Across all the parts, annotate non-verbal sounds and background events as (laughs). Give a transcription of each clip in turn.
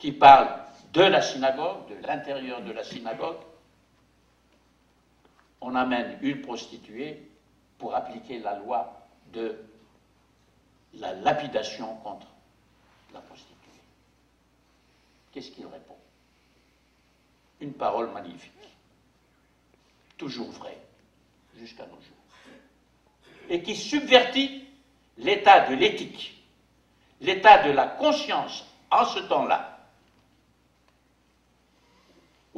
qui parle de la synagogue, de l'intérieur de la synagogue, on amène une prostituée pour appliquer la loi de la lapidation contre la prostituée. Qu'est-ce qu'il répond? Une parole magnifique, toujours vraie, jusqu'à nos jours, et qui subvertit l'état de l'éthique, l'état de la conscience en ce temps-là,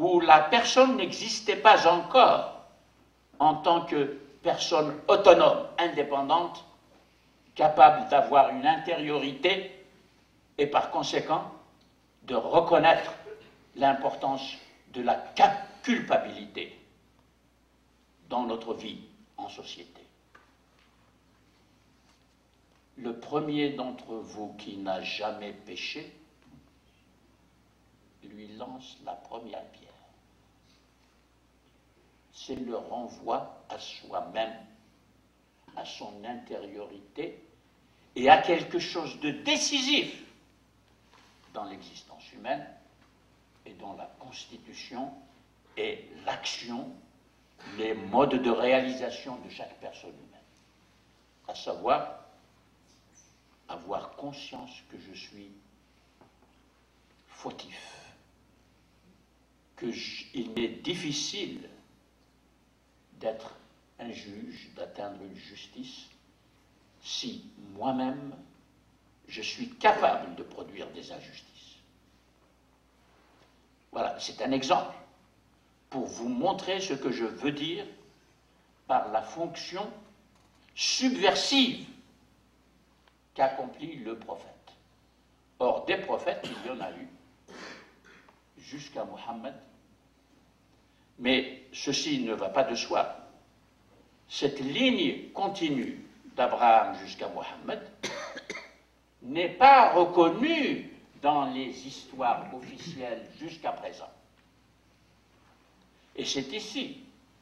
où la personne n'existait pas encore en tant que personne autonome, indépendante, capable d'avoir une intériorité et par conséquent de reconnaître l'importance de la culpabilité dans notre vie en société. Le premier d'entre vous qui n'a jamais péché lui lance la première pierre. C'est le renvoi à soi-même, à son intériorité et à quelque chose de décisif dans l'existence humaine et dans la constitution et l'action, les modes de réalisation de chaque personne humaine. À savoir, avoir conscience que je suis fautif, qu'il m'est difficile d'être un juge, d'atteindre une justice, si moi-même je suis capable de produire des injustices. Voilà, c'est un exemple pour vous montrer ce que je veux dire par la fonction subversive qu'accomplit le prophète. Or, des prophètes, il y en a eu jusqu'à Mohammed, mais ceci ne va pas de soi. Cette ligne continue d'Abraham jusqu'à Mohammed (coughs) n'est pas reconnue dans les histoires officielles jusqu'à présent. Et c'est ici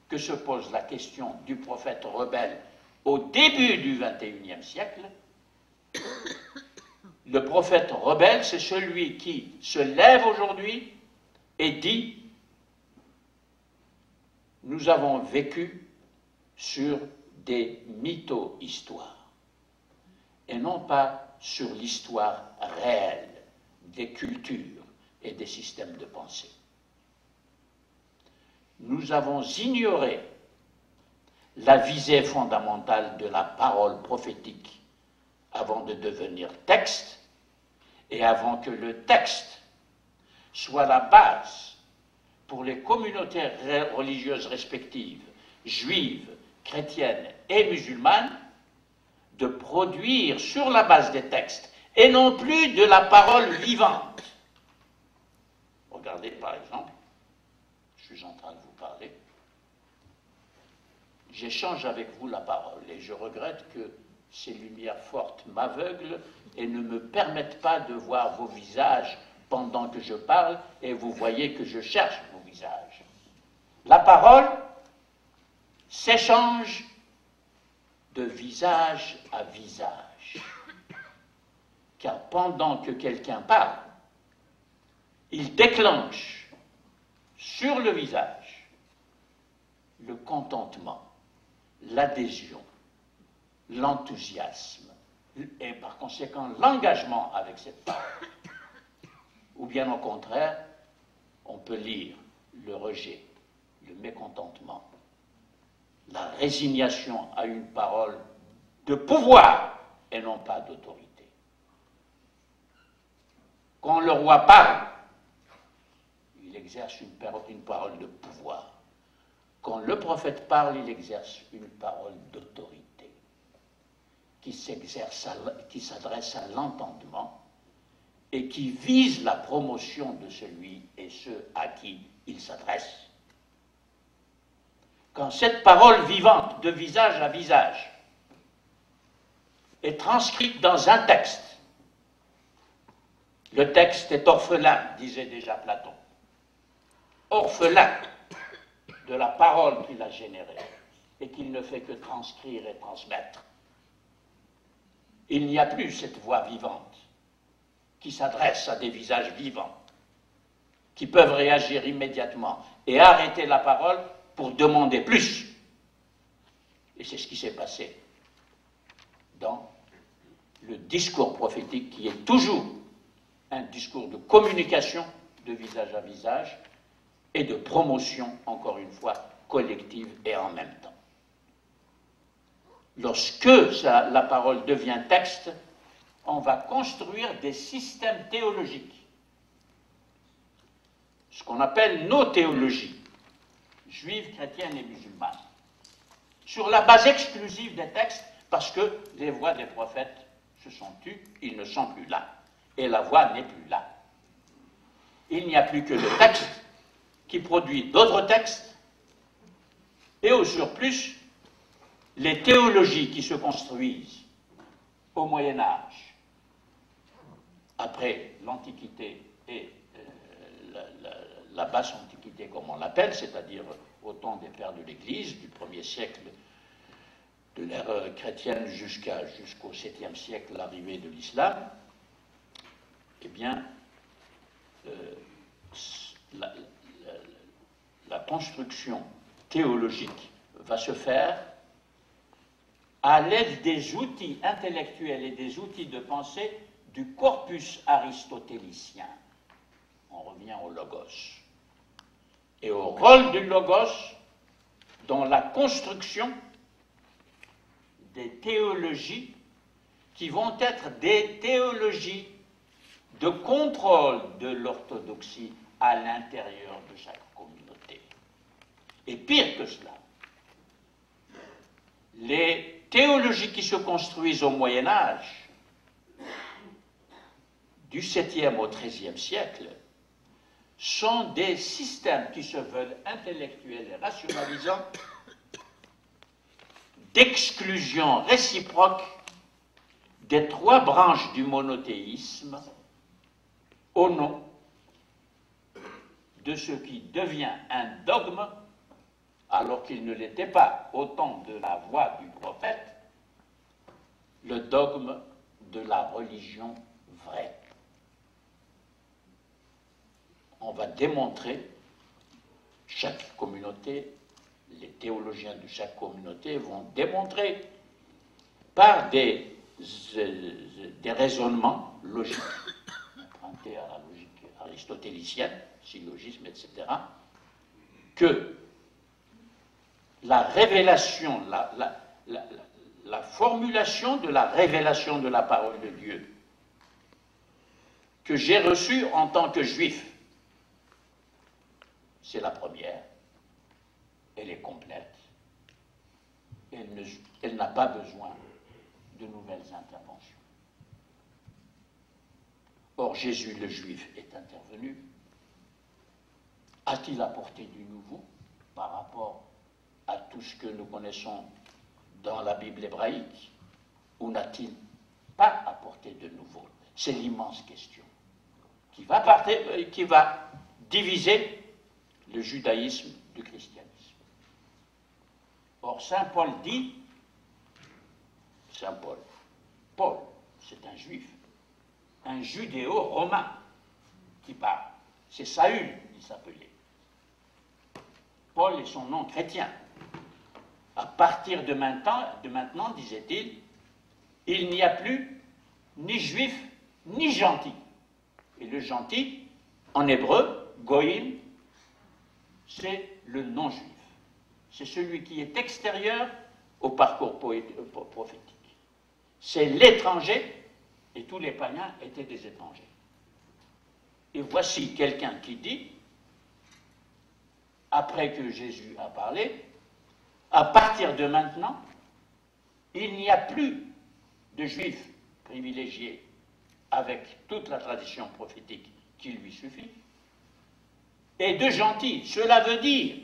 que se pose la question du prophète rebelle au début du XXIe siècle, (coughs) le prophète rebelle, c'est celui qui se lève aujourd'hui et dit Nous avons vécu sur des mytho-histoires et non pas sur l'histoire réelle des cultures et des systèmes de pensée. Nous avons ignoré la visée fondamentale de la parole prophétique avant de devenir texte et avant que le texte soit la base pour les communautés religieuses respectives, juives, chrétiennes et musulmanes, de produire sur la base des textes et non plus de la parole vivante. Regardez par exemple, je suis en train de vous parler, j'échange avec vous la parole et je regrette que ces lumières fortes m'aveuglent et ne me permettent pas de voir vos visages pendant que je parle, et vous voyez que je cherche La parole s'échange de visage à visage. Car pendant que quelqu'un parle, il déclenche sur le visage le contentement, l'adhésion, l'enthousiasme et par conséquent l'engagement avec cette parole. Ou bien au contraire, on peut lire le rejet, le mécontentement, la résignation à une parole de pouvoir et non pas d'autorité. Quand le roi parle, il exerce une, parole de pouvoir. Quand le prophète parle, il exerce une parole d'autorité qui s'adresse à l'entendement et qui vise la promotion de celui et ceux à qui il s'adresse. Quand cette parole vivante de visage à visage est transcrite dans un texte, le texte est orphelin, disait déjà Platon, orphelin de la parole qu'il a générée et qu'il ne fait que transcrire et transmettre. Il n'y a plus cette voix vivante qui s'adresse à des visages vivants qui peuvent réagir immédiatement et arrêter la parole pour demander plus. Et c'est ce qui s'est passé dans le discours prophétique qui est toujours un discours de communication de visage à visage et de promotion, encore une fois, collective et en même temps. Lorsque la parole devient texte, on va construire des systèmes théologiques, ce qu'on appelle nos théologies, juives, chrétiennes et musulmanes, sur la base exclusive des textes, parce que les voix des prophètes se sont tues, ils ne sont plus là, et la voix n'est plus là. Il n'y a plus que le texte qui produit d'autres textes, et au surplus, les théologies qui se construisent au Moyen Âge, après l'Antiquité et euh, la, basse Antiquité comme on l'appelle, c'est-à-dire au temps des pères de l'Église, du 1er siècle de l'ère chrétienne jusqu'à, jusqu'au 7e siècle, l'arrivée de l'islam, eh bien, euh, la construction théologique va se faire à l'aide des outils intellectuels et des outils de pensée du corpus aristotélicien. On revient au logos. Et au rôle du logos dans la construction des théologies qui vont être des théologies de contrôle de l'orthodoxie à l'intérieur de chaque communauté. Et pire que cela, les théologies qui se construisent au Moyen Âge, du 7e au 13e siècle, sont des systèmes qui se veulent intellectuels et rationalisants d'exclusion réciproque des trois branches du monothéisme au nom de ce qui devient un dogme alors qu'il ne l'était pas au temps de la voix du prophète, le dogme de la religion vraie. On va démontrer, chaque communauté, les théologiens de chaque communauté vont démontrer par des, des raisonnements logiques, empruntés à la logique aristotélicienne, syllogisme, etc., que la révélation, la, formulation de la révélation de la parole de Dieu que j'ai reçue en tant que juif, c'est la première. Elle est complète. Elle n'a pas besoin de nouvelles interventions. Or, Jésus le juif est intervenu. A-t-il apporté du nouveau par rapport à tout ce que nous connaissons dans la Bible hébraïque Ou n'a-t-il pas apporté de nouveau? C'est l'immense question qui va, euh, diviser le judaïsme du christianisme. Or, Saint Paul dit, Saint Paul, Paul, c'est un juif, un judéo-romain qui parle. C'est Saül, il s'appelait. Paul est son nom chrétien. À partir de maintenant, de maintenant disait-il, il n'y a plus ni juif ni gentil. Et le gentil, en hébreu, goïm, c'est le non-juif. C'est celui qui est extérieur au parcours prophétique. C'est l'étranger, et tous les païens étaient des étrangers. Et voici quelqu'un qui dit, après que Jésus a parlé, à partir de maintenant, il n'y a plus de juifs privilégiés avec toute la tradition prophétique qui lui suffit, et de gentils. Cela veut dire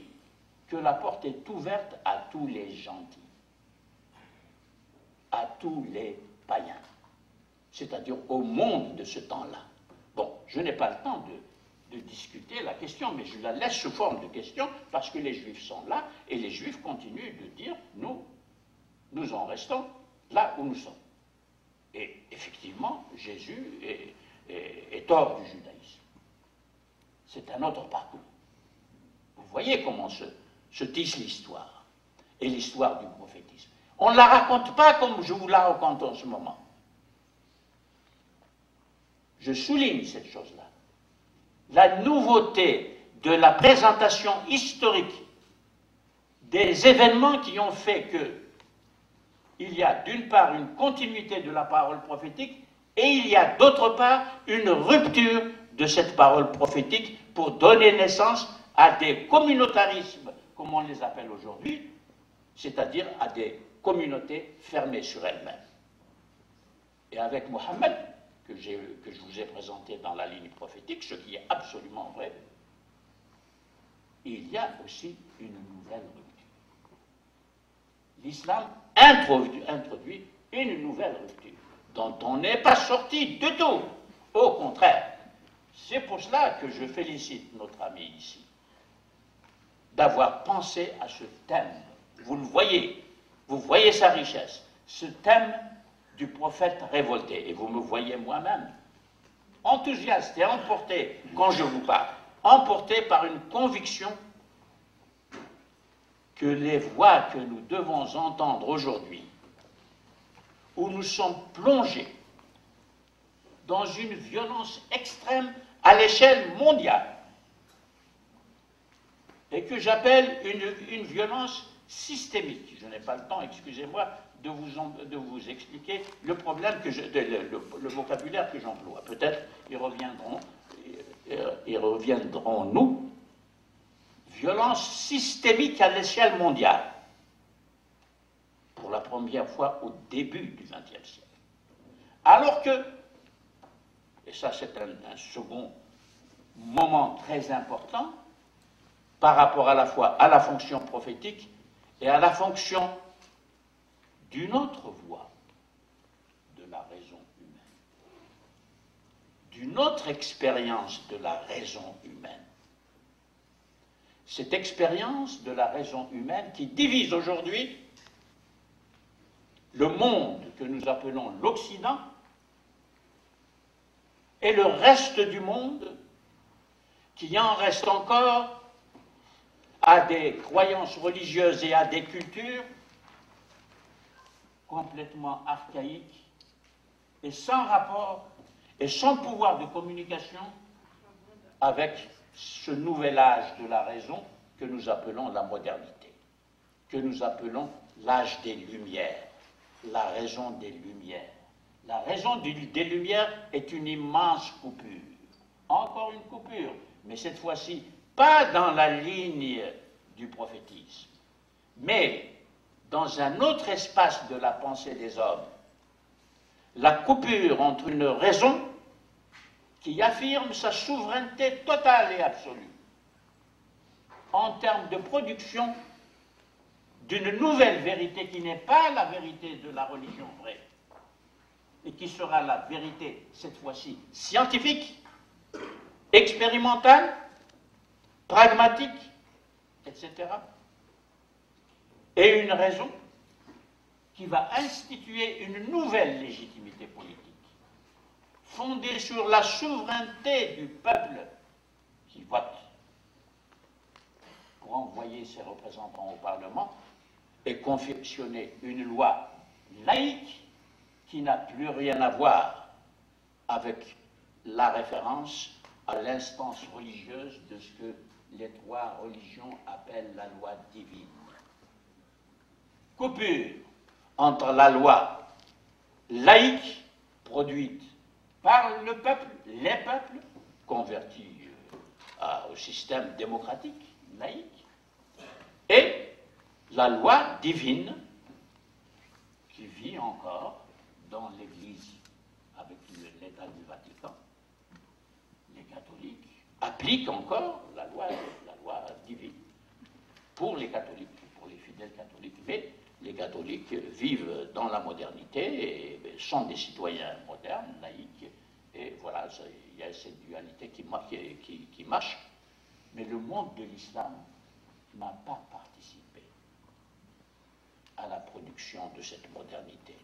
que la porte est ouverte à tous les gentils, à tous les païens, c'est-à-dire au monde de ce temps-là. Bon, je n'ai pas le temps de discuter la question, mais je la laisse sous forme de question parce que les Juifs sont là et les Juifs continuent de dire nous, nous en restons là où nous sommes. Et effectivement, Jésus est, hors du judaïsme. C'est un autre parcours. Vous voyez comment se, se tisse l'histoire et l'histoire du prophétisme. On ne la raconte pas comme je vous la raconte en ce moment. Je souligne cette chose-là. La nouveauté de la présentation historique des événements qui ont fait que il y a d'une part une continuité de la parole prophétique et il y a d'autre part une rupture de cette parole prophétique pour donner naissance à des communautarismes, comme on les appelle aujourd'hui, c'est-à-dire à des communautés fermées sur elles-mêmes. Et avec Mohammed, que, je vous ai présenté dans la ligne prophétique, ce qui est absolument vrai, il y a aussi une nouvelle rupture l'islam introduit, une nouvelle rupture dont on n'est pas sorti du tout. Au contraire, c'est pour cela que je félicite notre ami ici d'avoir pensé à ce thème. Vous le voyez, vous voyez sa richesse. Ce thème du prophète révolté. Et vous me voyez moi-même, enthousiaste et emporté, quand je vous parle, emporté par une conviction que les voix que nous devons entendre aujourd'hui, où nous sommes plongés dans une violence extrême à l'échelle mondiale, et que j'appelle une, violence systémique. Je n'ai pas le temps, excusez-moi, de vous, de vous expliquer le problème que je, le, vocabulaire que j'emploie. Peut-être ils reviendront, euh, ils reviendront nous violence systémique à l'échelle mondiale, pour la première fois au début du XXe siècle. Alors que, et ça c'est un, second moment très important, par rapport à la fois à la fonction prophétique et à la fonction d'une autre voie de la raison humaine, d'une autre expérience de la raison humaine. Cette expérience de la raison humaine qui divise aujourd'hui le monde que nous appelons l'Occident et le reste du monde qui en reste encore à des croyances religieuses et à des cultures complètement archaïques et sans rapport et sans pouvoir de communication avec ce nouvel âge de la raison que nous appelons la modernité, que nous appelons l'âge des Lumières, la raison des Lumières. La raison des Lumières est une immense coupure, encore une coupure, mais cette fois-ci pas dans la ligne du prophétisme, mais dans un autre espace de la pensée des hommes. La coupure entre une raison qui affirme sa souveraineté totale et absolue en termes de production d'une nouvelle vérité qui n'est pas la vérité de la religion vraie, et qui sera la vérité, cette fois-ci, scientifique, expérimentale, pragmatique, etc. Et une raison qui va instituer une nouvelle légitimité politique fondée sur la souveraineté du peuple qui vote pour envoyer ses représentants au Parlement et confectionner une loi laïque qui n'a plus rien à voir avec la référence à l'instance religieuse de ce que les trois religions appellent la loi divine. Coupure entre la loi laïque produite par le peuple, les peuples, convertis euh, au système démocratique, laïque, et la loi divine qui vit encore dans l'Église avec l'État du Vatican. Les catholiques appliquent encore la loi, la loi divine pour les catholiques, pour les fidèles catholiques, mais les catholiques vivent dans la modernité et sont des citoyens modernes, laïcs, et voilà, il y a cette dualité qui marche. Mais le monde de l'islam n'a pas participé à la production de cette modernité.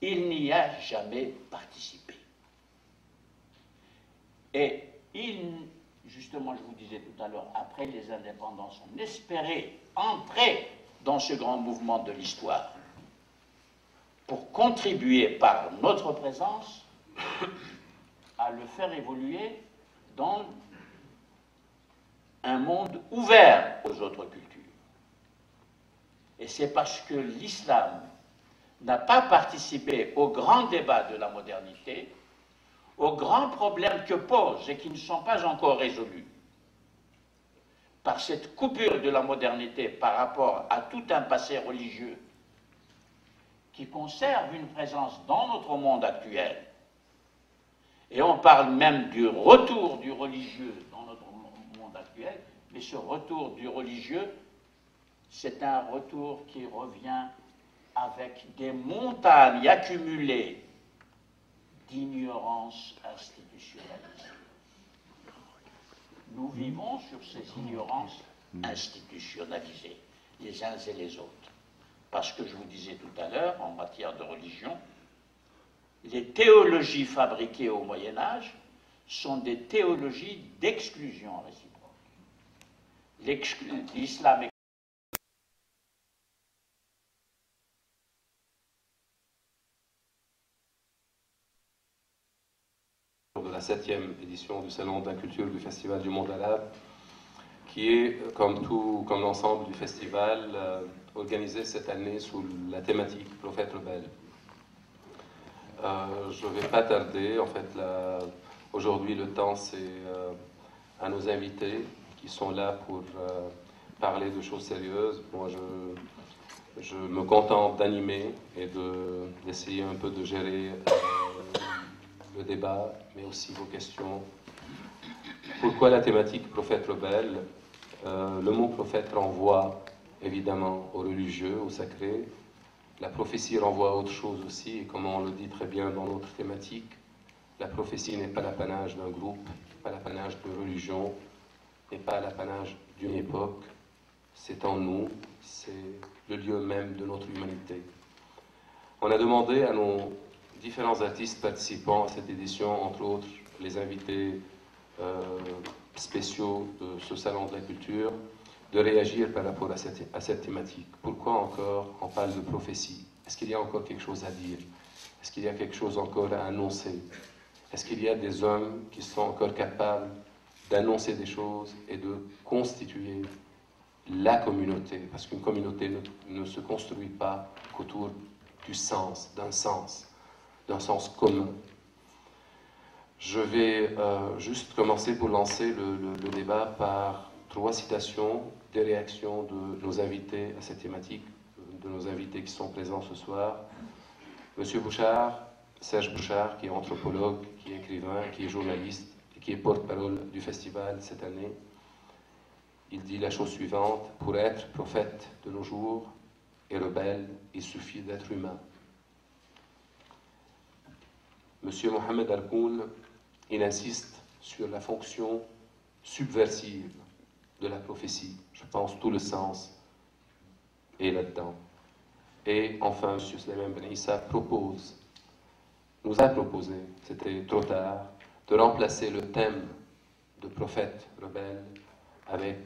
Il n'y a jamais participé. Et il justement, je vous disais tout à l'heure, après les indépendances, on espérait entrer dans ce grand mouvement de l'histoire pour contribuer par notre présence à le faire évoluer dans un monde ouvert aux autres cultures. Et c'est parce que l'islam n'a pas participé au grand débat de la modernité, aux grands problèmes que posent et qui ne sont pas encore résolus par cette coupure de la modernité par rapport à tout un passé religieux qui conserve une présence dans notre monde actuel. Et on parle même du retour du religieux dans notre monde actuel, mais ce retour du religieux, c'est un retour qui revient avec des montagnes accumulées d'ignorance institutionnalisée. Nous vivons sur ces ignorances institutionnalisées, les uns et les autres. Parce que je vous disais tout à l'heure, en matière de religion, les théologies fabriquées au Moyen Âge sont des théologies d'exclusion réciproque. L'islam est de la septième édition du Salon de la culture du Festival du Monde arabe, qui est, comme tout, comme l'ensemble du festival, euh, organisé cette année sous la thématique Prophète rebelle. Euh, je ne vais pas tarder, en fait, aujourd'hui le temps c'est euh, à nos invités qui sont là pour parler de choses sérieuses. Moi, je me contente d'animer et d'essayer un peu de gérer le débat, mais aussi vos questions. Pourquoi la thématique prophète rebelle euh, Le mot prophète renvoie évidemment au religieux, au sacré. La prophétie renvoie à autre chose aussi, et comme on le dit très bien dans notre thématique, la prophétie n'est pas l'apanage d'un groupe, pas l'apanage de religion, n'est pas l'apanage d'une époque, c'est en nous, c'est le lieu même de notre humanité. On a demandé à nos différents artistes participants à cette édition, entre autres les invités euh, spéciaux de ce Salon de la Culture, de réagir par rapport à cette, à cette thématique. Pourquoi encore on parle de prophétie? Est-ce qu'il y a encore quelque chose à dire? Est-ce qu'il y a quelque chose encore à annoncer? Est-ce qu'il y a des hommes qui sont encore capables d'annoncer des choses et de constituer la communauté? Parce qu'une communauté ne, ne se construit pas qu'autour du sens, d'un sens d'un sens commun. Je vais euh, juste commencer pour lancer le, débat par trois citations des réactions de nos invités à cette thématique, de nos invités qui sont présents ce soir. Monsieur Bouchard, Serge Bouchard, qui est anthropologue, qui est écrivain, qui est journaliste et qui est porte-parole du festival cette année, il dit la chose suivante, pour être prophète de nos jours et rebelle, il suffit d'être humain. Monsieur Mohamed Al-Koul, il insiste sur la fonction subversive de la prophétie. Je pense tout le sens est là-dedans. Et enfin, M. Sleman Ben Issa propose, nous a proposé, c'était trop tard, de remplacer le thème de prophète rebelle avec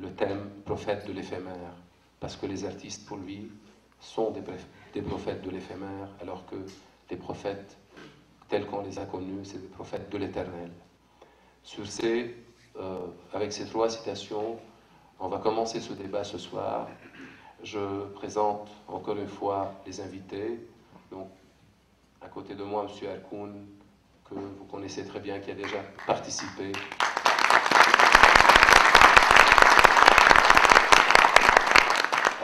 le thème prophète de l'éphémère. Parce que les artistes, pour lui, sont des, des prophètes de l'éphémère, alors que des prophètes tels qu'on les a connus, c'est des prophètes de l'Éternel. Sur ces, euh, avec ces trois citations, on va commencer ce débat ce soir. Je présente encore une fois les invités. Donc, à côté de moi, M. Harkoun, que vous connaissez très bien, qui a déjà participé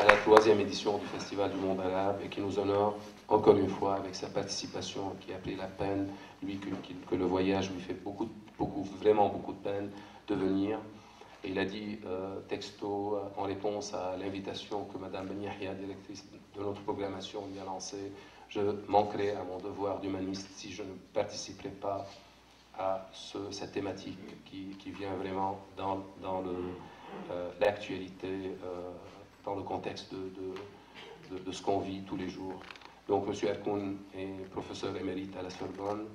à la troisième édition du Festival du Monde Arabe et qui nous honore encore une fois avec sa participation qui a pris la peine, lui que, le voyage lui fait beaucoup, vraiment beaucoup de peine de venir. Et il a dit euh, texto euh, en réponse à l'invitation que Mme Ben directrice de notre programmation, lui a lancée, je manquerai à mon devoir d'humaniste si je ne participerai pas à cette thématique qui, vient vraiment dans, dans euh, l'actualité dans le contexte de, ce qu'on vit tous les jours. Donc, M. Erkoun est professeur émérite à la Sorbonne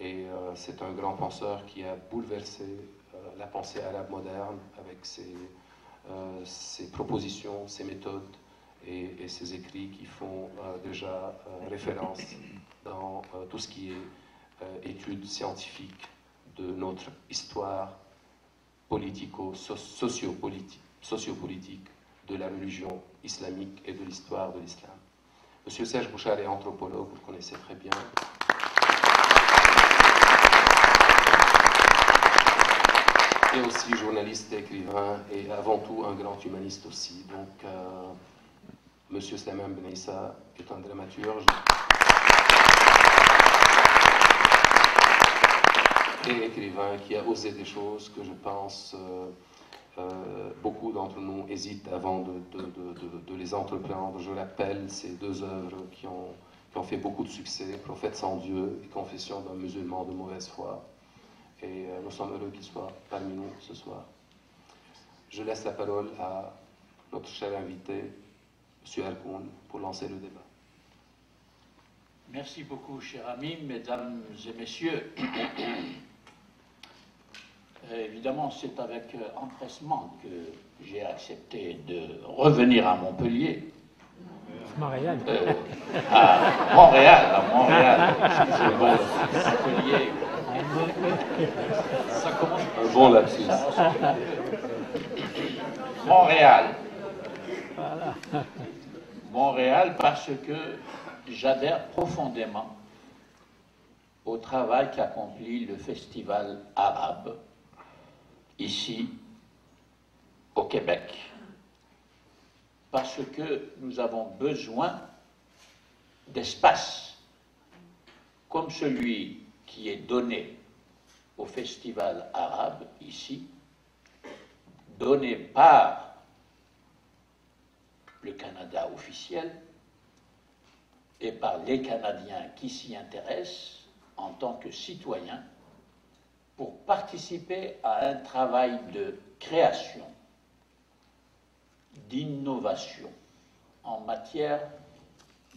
et euh, c'est un grand penseur qui a bouleversé euh, la pensée arabe moderne avec ses, ses propositions, ses méthodes et, ses écrits qui font déjà référence dans tout ce qui est études scientifiques de notre histoire politico-sociopolitique sociopolitique de la religion islamique et de l'histoire de l'islam. Monsieur Serge Bouchard est anthropologue, vous le connaissez très bien. Et aussi journaliste, écrivain et avant tout un grand humaniste aussi. Donc, euh, Monsieur Slimane Benaissa est un dramaturge. Et écrivain qui a osé des choses que je pense euh, euh, beaucoup d'entre nous hésitent avant de, les entreprendre. Je rappelle ces deux œuvres qui ont, qui ont, fait beaucoup de succès, Prophète sans Dieu et Confession d'un musulman de mauvaise foi. Et euh, nous sommes heureux qu'il soit parmi nous ce soir. Je laisse la parole à notre cher invité, M. Alkoun, pour lancer le débat. Merci beaucoup, cher ami, mesdames et messieurs. Euh, évidemment, c'est avec euh, empressement que j'ai accepté de revenir à Montpellier. Montréal. Euh, à Montréal, à Montréal. (laughs) Excusez-moi, Montpellier. Ça commence un bon lapsus. Montréal. Montréal parce que j'adhère profondément au travail qu'accomplit le festival arabe ici au Québec, parce que nous avons besoin d'espace comme celui qui est donné au festival arabe ici, donné par le Canada officiel et par les Canadiens qui s'y intéressent en tant que citoyens pour participer à un travail de création, d'innovation en matière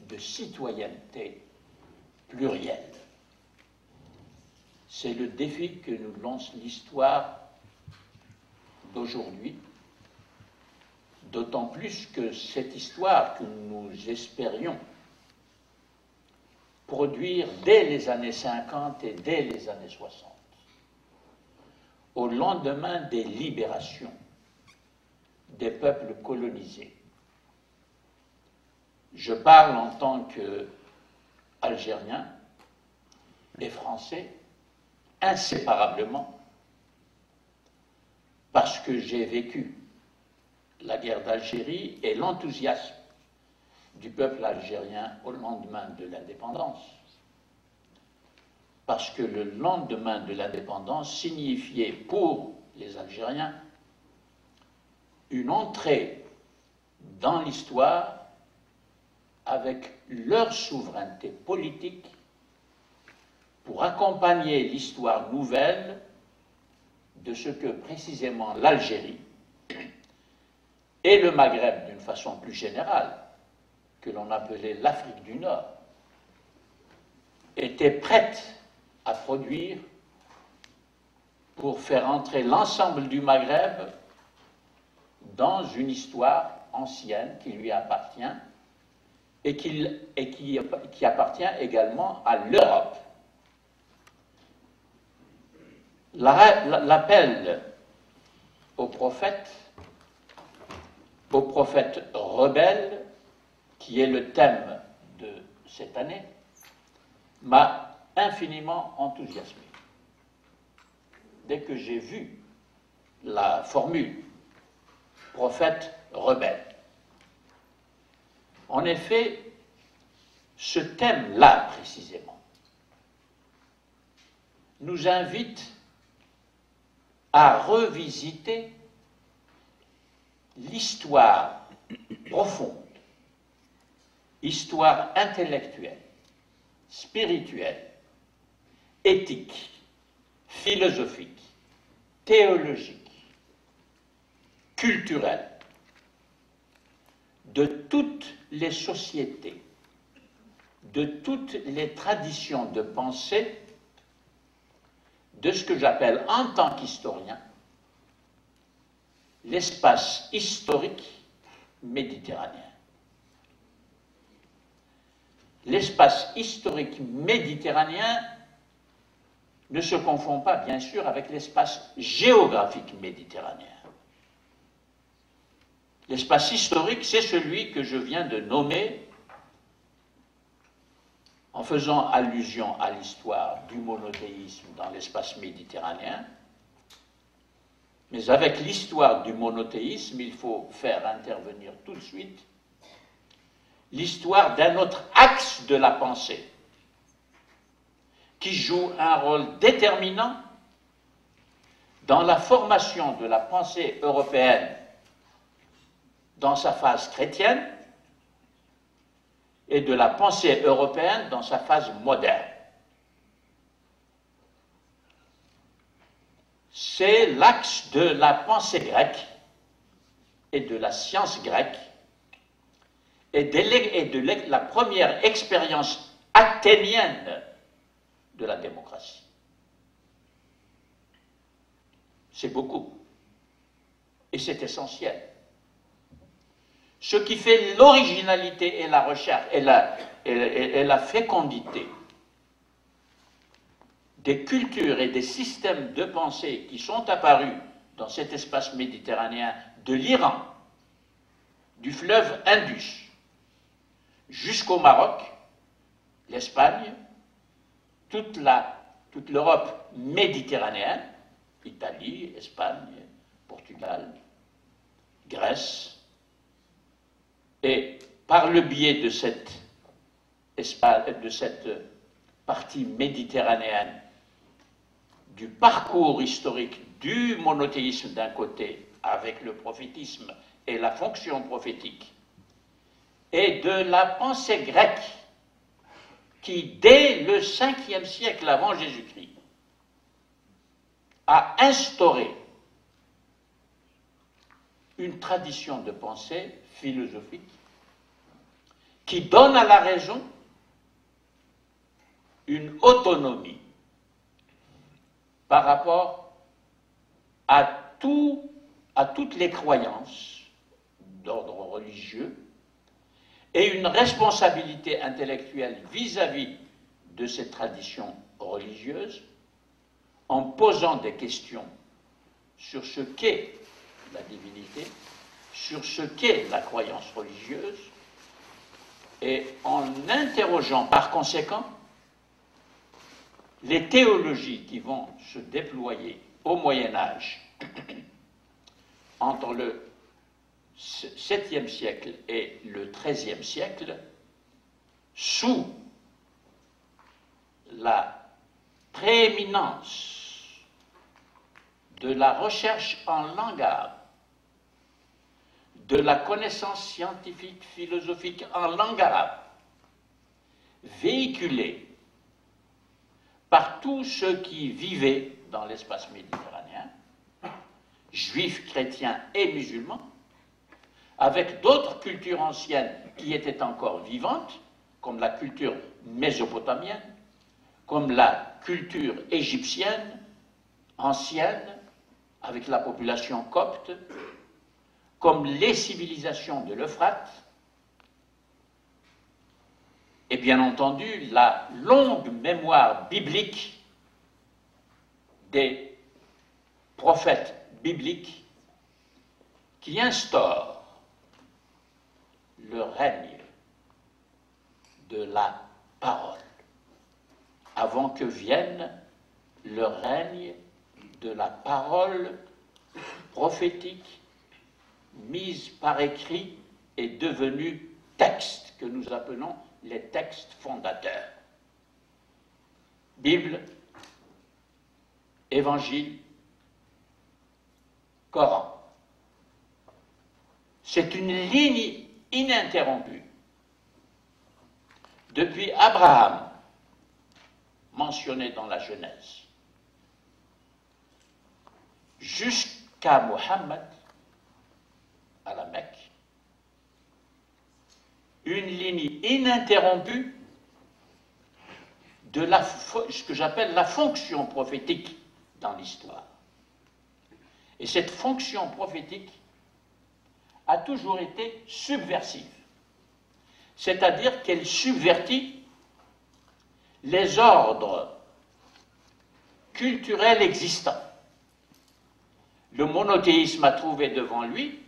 de citoyenneté plurielle. C'est le défi que nous lance l'histoire d'aujourd'hui, d'autant plus que cette histoire que nous espérions produire dès les années 50 et dès les années 60 au lendemain des libérations des peuples colonisés. Je parle en tant qu'Algérien et Français inséparablement parce que j'ai vécu la guerre d'Algérie et l'enthousiasme du peuple algérien au lendemain de l'indépendance parce que le lendemain de l'indépendance signifiait pour les Algériens une entrée dans l'histoire avec leur souveraineté politique pour accompagner l'histoire nouvelle de ce que précisément l'Algérie et le Maghreb d'une façon plus générale, que l'on appelait l'Afrique du Nord, étaient prêtes à produire pour faire entrer l'ensemble du Maghreb dans une histoire ancienne qui lui appartient et qui, appartient également à l'Europe. L'appel au prophète, au prophète rebelle, qui est le thème de cette année, m'a infiniment enthousiasmé. Dès que j'ai vu la formule prophète rebelle. En effet, ce thème-là précisément nous invite à revisiter l'histoire profonde, histoire intellectuelle, spirituelle, éthique, philosophique, théologique, culturelle de toutes les sociétés, de toutes les traditions de pensée, de ce que j'appelle en tant qu'historien l'espace historique méditerranéen. L'espace historique méditerranéen ne se confond pas, bien sûr, avec l'espace géographique méditerranéen. L'espace historique, c'est celui que je viens de nommer en faisant allusion à l'histoire du monothéisme dans l'espace méditerranéen. Mais avec l'histoire du monothéisme, il faut faire intervenir tout de suite l'histoire d'un autre axe de la pensée qui joue un rôle déterminant dans la formation de la pensée européenne dans sa phase chrétienne et de la pensée européenne dans sa phase moderne. C'est l'axe de la pensée grecque et de la science grecque et de, la première expérience athénienne de la démocratie. C'est beaucoup. Et c'est essentiel. Ce qui fait l'originalité et la recherche et la, fécondité des cultures et des systèmes de pensée qui sont apparus dans cet espace méditerranéen de l'Iran, du fleuve Indus, jusqu'au Maroc, l'Espagne, toute l'Europe méditerranéenne, Italie, Espagne, Portugal, Grèce, et par le biais de cette, partie méditerranéenne, du parcours historique du monothéisme d'un côté avec le prophétisme et la fonction prophétique, et de la pensée grecque qui, dès le 5e siècle avant Jésus-Christ, a instauré une tradition de pensée philosophique qui donne à la raison une autonomie par rapport à, tout, à toutes les croyances d'ordre religieux et une responsabilité intellectuelle vis-à-vis de ces traditions religieuses en posant des questions sur ce qu'est la divinité, sur ce qu'est la croyance religieuse, et en interrogeant par conséquent les théologies qui vont se déployer au Moyen Âge (clears throat) entre le 7e siècle et le 13e siècle, sous la prééminence de la recherche en langue arabe, de la connaissance scientifique, philosophique en langue arabe, véhiculée par tous ceux qui vivaient dans l'espace méditerranéen, juifs, chrétiens et musulmans, avec d'autres cultures anciennes qui étaient encore vivantes, comme la culture mésopotamienne, comme la culture égyptienne ancienne, avec la population copte, comme les civilisations de l'Euphrate, et bien entendu la longue mémoire biblique des prophètes bibliques qui instaurent le règne de la parole, avant que vienne le règne de la parole prophétique mise par écrit et devenue texte que nous appelons les textes fondateurs. Bible, Évangile, Coran. C'est une ligne ininterrompue depuis Abraham, mentionné dans la Genèse, jusqu'à Mohammed à la Mecque, une ligne ininterrompue de ce que j'appelle la fonction prophétique dans l'histoire. Et cette fonction prophétique a toujours été subversive, c'est-à-dire qu'elle subvertit les ordres culturels existants. Le monothéisme a trouvé devant lui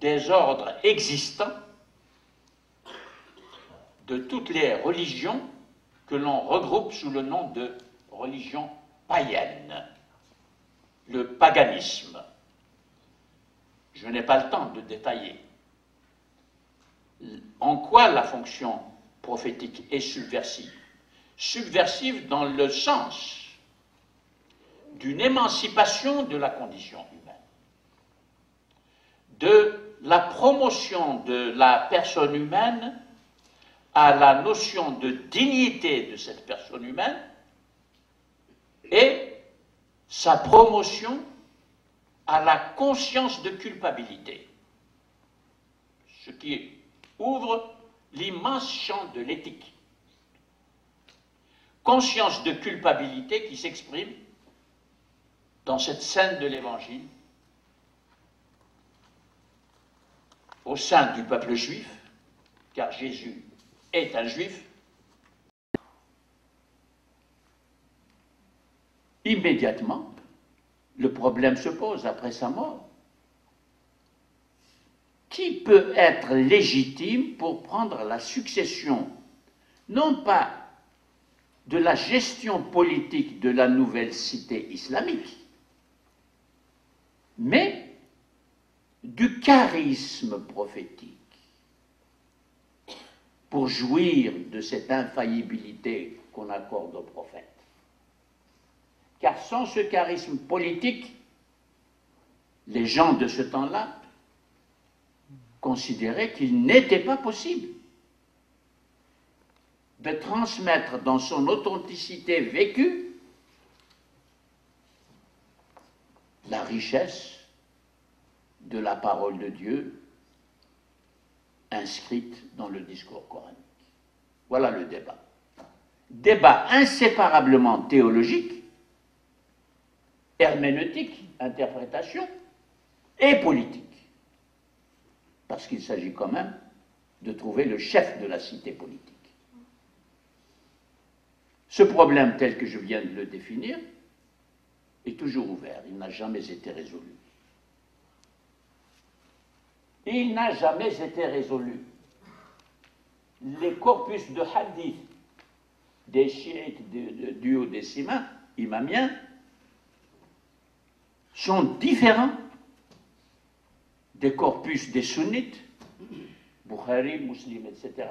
des ordres existants de toutes les religions que l'on regroupe sous le nom de religion païenne, le paganisme. Je n'ai pas le temps de détailler en quoi la fonction prophétique est subversive. Subversive dans le sens d'une émancipation de la condition humaine, de la promotion de la personne humaine à la notion de dignité de cette personne humaine et sa promotion à la conscience de culpabilité, ce qui ouvre l'immense champ de l'éthique. Conscience de culpabilité qui s'exprime dans cette scène de l'Évangile au sein du peuple juif, car Jésus est un juif, immédiatement, le problème se pose après sa mort. Qui peut être légitime pour prendre la succession, non pas de la gestion politique de la nouvelle cité islamique, mais du charisme prophétique pour jouir de cette infaillibilité qu'on accorde au prophète? Car sans ce charisme politique, les gens de ce temps-là considéraient qu'il n'était pas possible de transmettre dans son authenticité vécue la richesse de la parole de Dieu inscrite dans le discours coranique. Voilà le débat. Débat inséparablement théologique, herméneutique, interprétation, et politique. Parce qu'il s'agit quand même de trouver le chef de la cité politique. Ce problème tel que je viens de le définir est toujours ouvert, il n'a jamais été résolu il n'a jamais été résolu. Les corpus de hadith des chiites du haut des imamiens sont différents des corpus des sunnites, Bukhari, Muslim, etc.,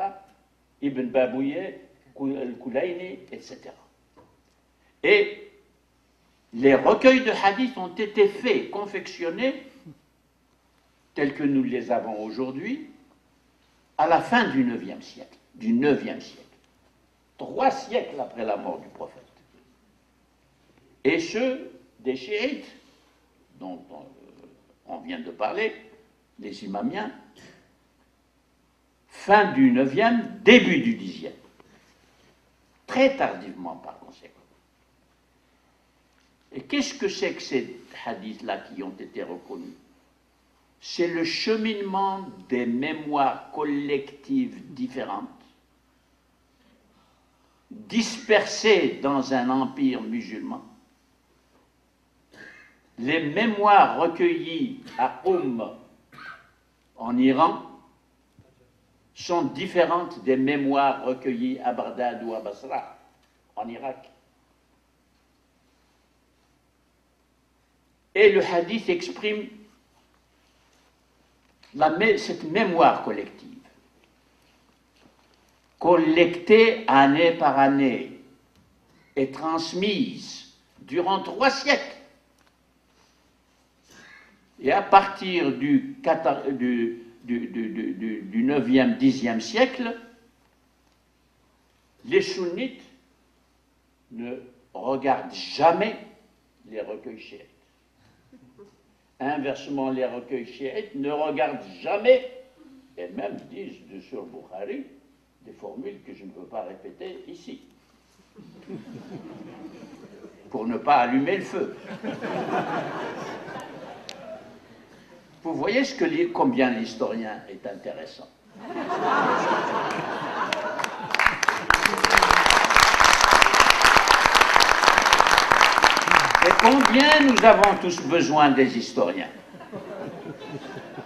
Ibn Babouye, Al-Kulayni, etc. Et les recueils de hadith ont été faits, confectionnés tels que nous les avons aujourd'hui, à la fin du IXe siècle, du IXe siècle, trois siècles après la mort du prophète. Et ceux des chiites, dont on vient de parler, les imamiens, fin du IXe, début du Xe, très tardivement par conséquent. Et qu'est-ce que c'est que ces hadiths-là qui ont été reconnus? C'est le cheminement des mémoires collectives différentes, dispersées dans un empire musulman. Les mémoires recueillies à Oum, en Iran, sont différentes des mémoires recueillies à Bagdad ou à Basra, en Irak. Et le hadith exprime cette mémoire collective, collectée année par année et transmise durant trois siècles. Et à partir du, du, du, 9e, 10e siècle, les sunnites ne regardent jamais les recueils chiites. Inversement, les recueils chiites ne regardent jamais, et même disent de sur Bukhari, des formules que je ne veux pas répéter ici. (laughs) pour ne pas allumer le feu. Vous voyez ce que, combien l'historien est intéressant. Et combien nous avons tous besoin des historiens.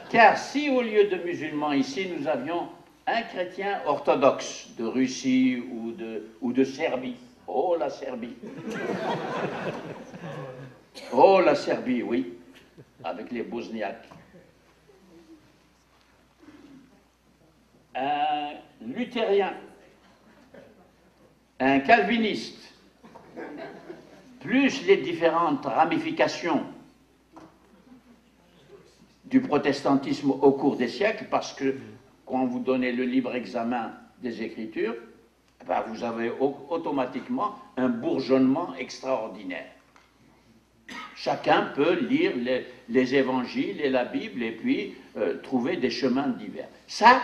Car si au lieu de musulmans ici, nous avions un chrétien orthodoxe de Russie ou de, ou de Serbie, oh la Serbie, oh la Serbie, oui, avec les Bosniaques, un luthérien, un calviniste, plus les différentes ramifications du protestantisme au cours des siècles, parce que quand vous donnez le libre examen des Écritures, ben, vous avez automatiquement un bourgeonnement extraordinaire. Chacun peut lire les, évangiles et la Bible et puis euh, trouver des chemins divers. Ça,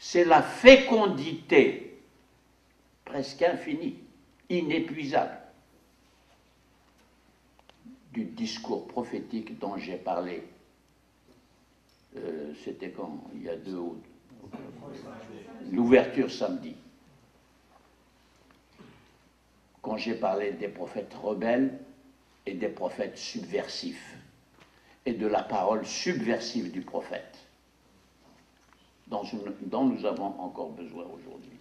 c'est la fécondité presque infinie, inépuisable du discours prophétique dont j'ai parlé. Euh, c'était quand? Il y a deux L'ouverture samedi. Quand j'ai parlé des prophètes rebelles et des prophètes subversifs et de la parole subversive du prophète dont, nous avons encore besoin aujourd'hui.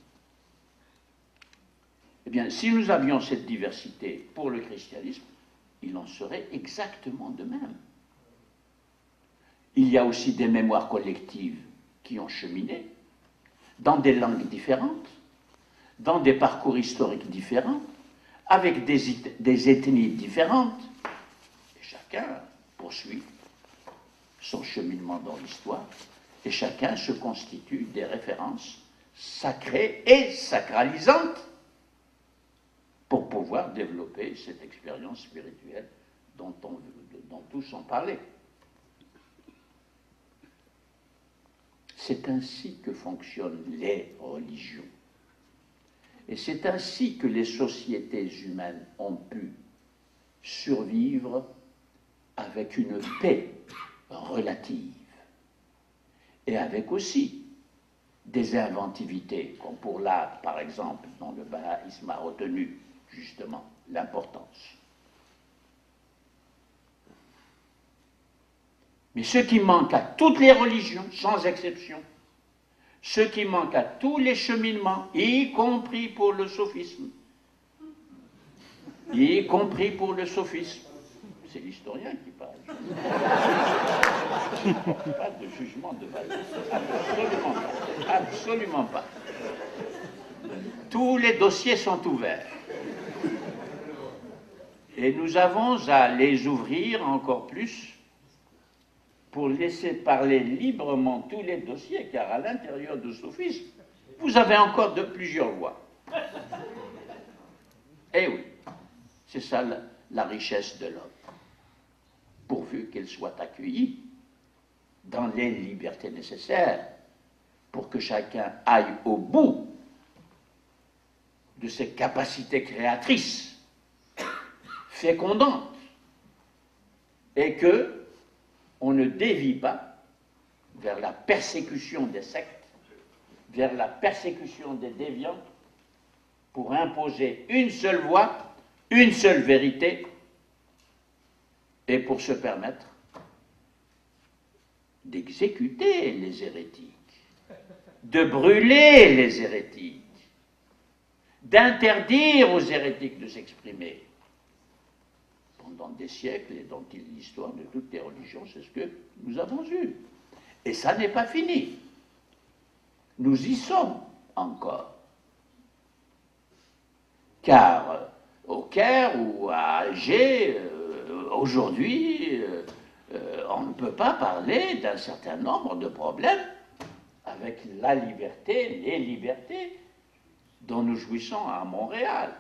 Eh bien, si nous avions cette diversité pour le christianisme, il en serait exactement de même. Il y a aussi des mémoires collectives qui ont cheminé dans des langues différentes, dans des parcours historiques différents, avec des, des ethnies différentes. Et chacun poursuit son cheminement dans l'histoire et chacun se constitue des références sacrées et sacralisantes pour pouvoir développer cette expérience spirituelle dont, dont tous ont parlé. C'est ainsi que fonctionnent les religions. Et c'est ainsi que les sociétés humaines ont pu survivre avec une paix relative et avec aussi des inventivités, comme pour l'art, par exemple, dont le bahaïsme a retenu justement l'importance. Mais ce qui manque à toutes les religions, sans exception, ce qui manque à tous les cheminements, y compris pour le sophisme, y compris pour le sophisme, c'est l'historien qui parle. (laughs) pas de jugement de valeur. Absolument pas. Absolument pas. Tous les dossiers sont ouverts. Et nous avons à les ouvrir encore plus pour laisser parler librement tous les dossiers, car à l'intérieur de Sophisme, vous avez encore de plusieurs voix. Eh oui, c'est ça la richesse de l'homme pourvu qu'elle soit accueillie dans les libertés nécessaires pour que chacun aille au bout de ses capacités créatrices, fécondantes, et que on ne dévie pas vers la persécution des sectes, vers la persécution des déviants, pour imposer une seule voie, une seule vérité, et pour se permettre d'exécuter les hérétiques, de brûler les hérétiques, d'interdire aux hérétiques de s'exprimer. Pendant des siècles, et dans l'histoire de toutes les religions, c'est ce que nous avons eu. Et ça n'est pas fini. Nous y sommes encore. Car au Caire ou à Alger, euh, aujourd'hui, euh, euh, on ne peut pas parler d'un certain nombre de problèmes avec la liberté, les libertés dont nous jouissons à Montréal.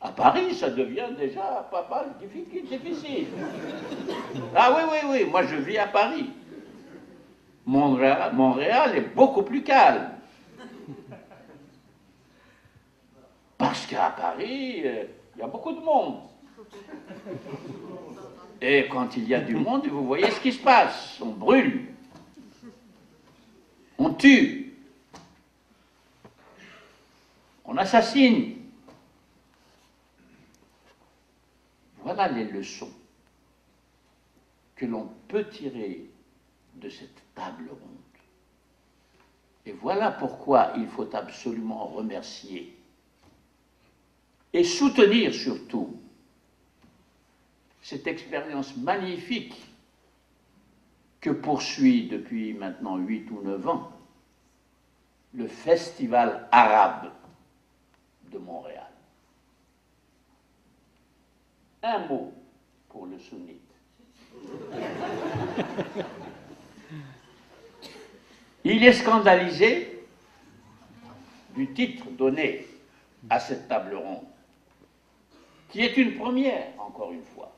À Paris, ça devient déjà pas mal difficile. Ah oui, oui, oui, moi je vis à Paris. Montréal, est beaucoup plus calme. Parce qu'à Paris, euh, Il y a beaucoup de monde. Et quand il y a du monde, vous voyez ce qui se passe. On brûle. On tue. On assassine. Voilà les leçons que l'on peut tirer de cette table ronde. Et voilà pourquoi il faut absolument remercier et soutenir surtout cette expérience magnifique que poursuit depuis maintenant huit ou neuf ans le Festival arabe de Montréal. Un mot pour le sunnite. Il est scandalisé du titre donné à cette table ronde, qui est une première, encore une fois.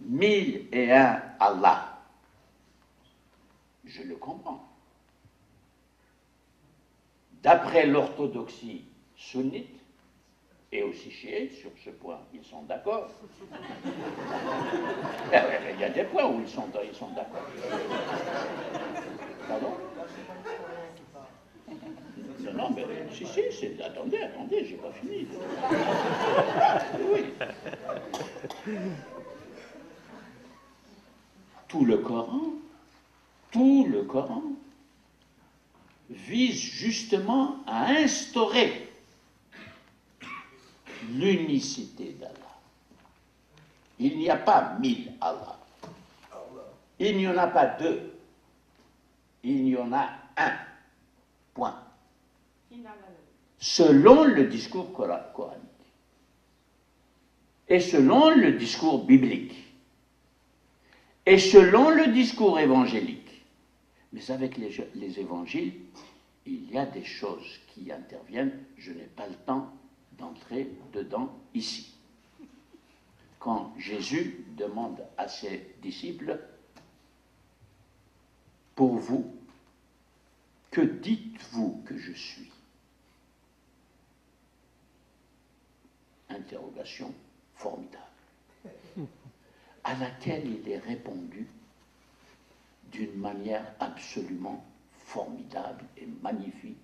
Mille et un Allah. Je le comprends. D'après l'orthodoxie sunnite, et aussi chiite, sur ce point, ils sont d'accord. (laughs) Il y a des points où ils sont, ils sont d'accord. Pardon? Non, non, mais si, si, c'est. Attendez, attendez, j'ai pas fini. (laughs) Oui. Tout le Coran, tout le Coran vise justement à instaurer l'unicité d'Allah. Il n'y a pas mille Allah. Il n'y en a pas deux. Il y en a un. Point. Selon le discours coranique. Et selon le discours biblique. Et selon le discours évangélique. Mais avec les, les évangiles, il y a des choses qui interviennent. Je n'ai pas le temps d'entrer dedans ici. Quand Jésus demande à ses disciples, pour vous, que dites-vous que je suis? Interrogation formidable, à laquelle il est répondu d'une manière absolument formidable et magnifique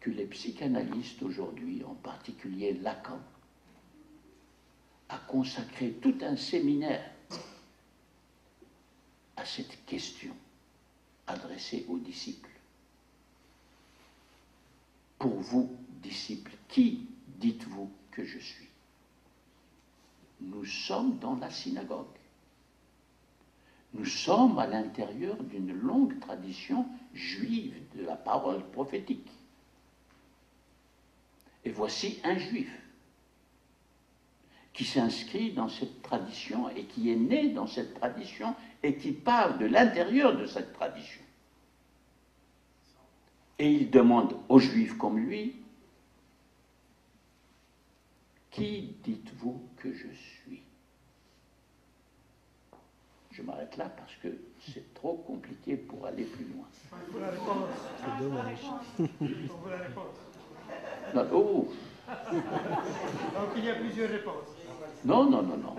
que les psychanalystes aujourd'hui, en particulier Lacan, a consacré tout un séminaire à cette question adressée aux disciples. Pour vous, disciples, qui dites-vous que je suis? Nous sommes dans la synagogue. Nous sommes à l'intérieur d'une longue tradition juive de la parole prophétique. Et voici un juif qui s'inscrit dans cette tradition et qui est né dans cette tradition et qui parle de l'intérieur de cette tradition. Et il demande aux juifs comme lui, qui dites-vous que je suis Je m'arrête là parce que c'est trop compliqué pour aller plus loin. C'est dommage. Non, oh. Donc il y a plusieurs réponses. Non, non, non, non.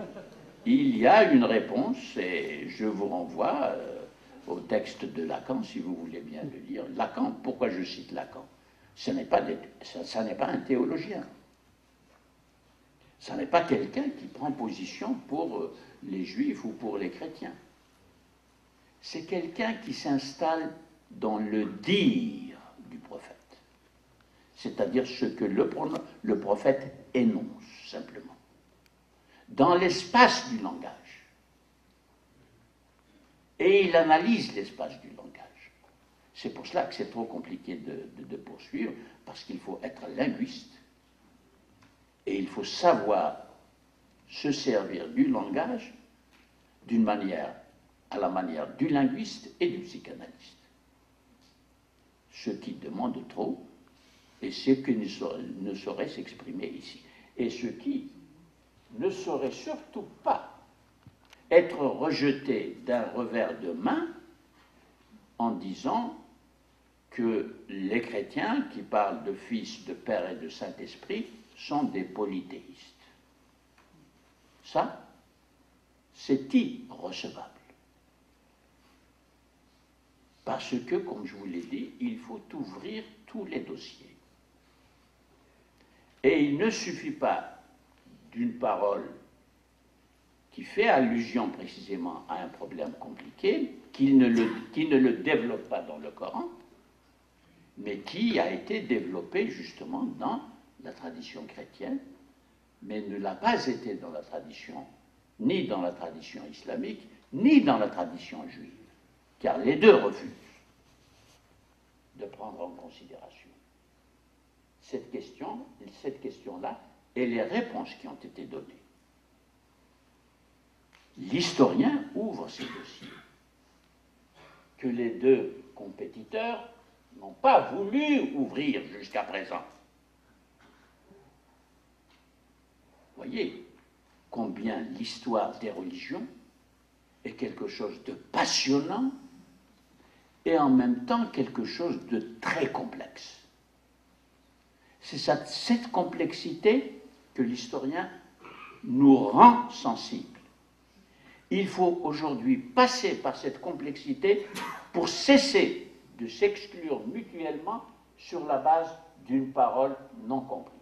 Il y a une réponse et je vous renvoie euh, au texte de Lacan, si vous voulez bien le lire. Lacan, pourquoi je cite Lacan? Ce n'est pas, ça, n'est pas un théologien. Ce n'est pas quelqu'un qui prend position pour euh, les juifs ou pour les chrétiens. C'est quelqu'un qui s'installe dans le dire du prophète c'est-à-dire ce que le, le prophète énonce simplement, dans l'espace du langage. Et il analyse l'espace du langage. C'est pour cela que c'est trop compliqué de, poursuivre, parce qu'il faut être linguiste et il faut savoir se servir du langage d'une manière, à la manière du linguiste et du psychanalyste. Ce qui demande trop, et ce qui ne saurait s'exprimer ici. Et ce qui ne saurait surtout pas être rejeté d'un revers de main en disant que les chrétiens qui parlent de Fils, de Père et de Saint-Esprit sont des polythéistes. Ça, c'est irrecevable. Parce que, comme je vous l'ai dit, il faut ouvrir tous les dossiers. Et il ne suffit pas d'une parole qui fait allusion précisément à un problème compliqué, qui ne le développe pas dans le Coran, mais qui a été développé justement dans la tradition chrétienne, mais ne l'a pas été dans la tradition, ni dans la tradition islamique, ni dans la tradition juive, car les deux refusent de prendre en considération cette question, cette question-là, et les réponses qui ont été données. L'historien ouvre ces dossiers que les deux compétiteurs n'ont pas voulu ouvrir jusqu'à présent. Voyez combien l'histoire des religions est quelque chose de passionnant et en même temps quelque chose de très complexe. C'est cette complexité que l'historien nous rend sensibles. Il faut aujourd'hui passer par cette complexité pour cesser de s'exclure mutuellement sur la base d'une parole non comprise,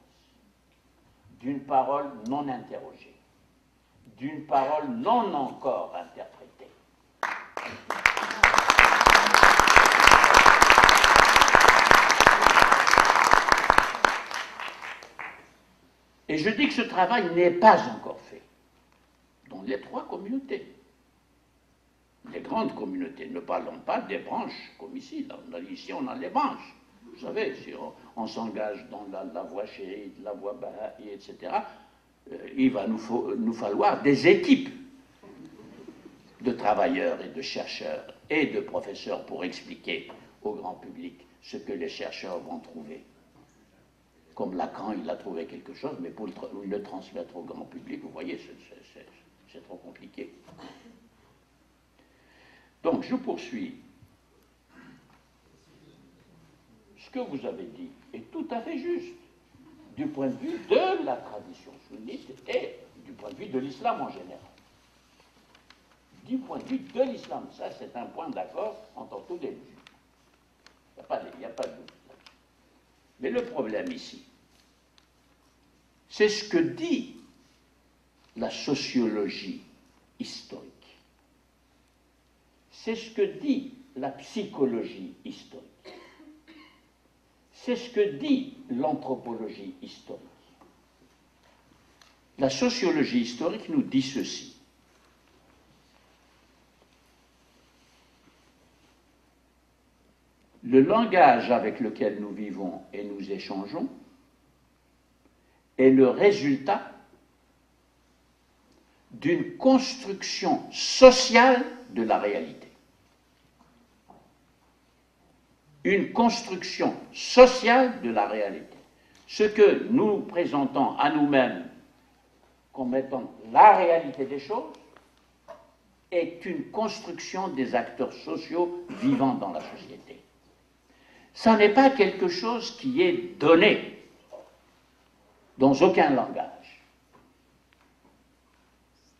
d'une parole non interrogée, d'une parole non encore interprétée. Et je dis que ce travail n'est pas encore fait dans les trois communautés. Les grandes communautés, ne parlons pas des branches comme ici. ici, on a les branches. Vous savez, si on, s'engage dans la, voie chérie, la voie baha'i, etc., euh, il va nous, nous falloir des équipes de travailleurs et de chercheurs et de professeurs pour expliquer au grand public ce que les chercheurs vont trouver. Comme Lacan, il a trouvé quelque chose, mais pour le, transmettre au grand public, vous voyez, c'est trop compliqué. Donc, je poursuis. Ce que vous avez dit est tout à fait juste du point de vue de la tradition sunnite et du point de vue de l'islam en général. Du point de vue de l'islam, ça c'est un point d'accord entre tous les musulmans. Il n'y a pas de doute. Mais le problème ici, c'est ce que dit la sociologie historique. C'est ce que dit la psychologie historique. C'est ce que dit l'anthropologie historique. La sociologie historique nous dit ceci. Le langage avec lequel nous vivons et nous échangeons est le résultat d'une construction sociale de la réalité. Une construction sociale de la réalité. Ce que nous présentons à nous-mêmes comme étant la réalité des choses est une construction des acteurs sociaux vivant dans la société. Ça n'est pas quelque chose qui est donné dans aucun langage.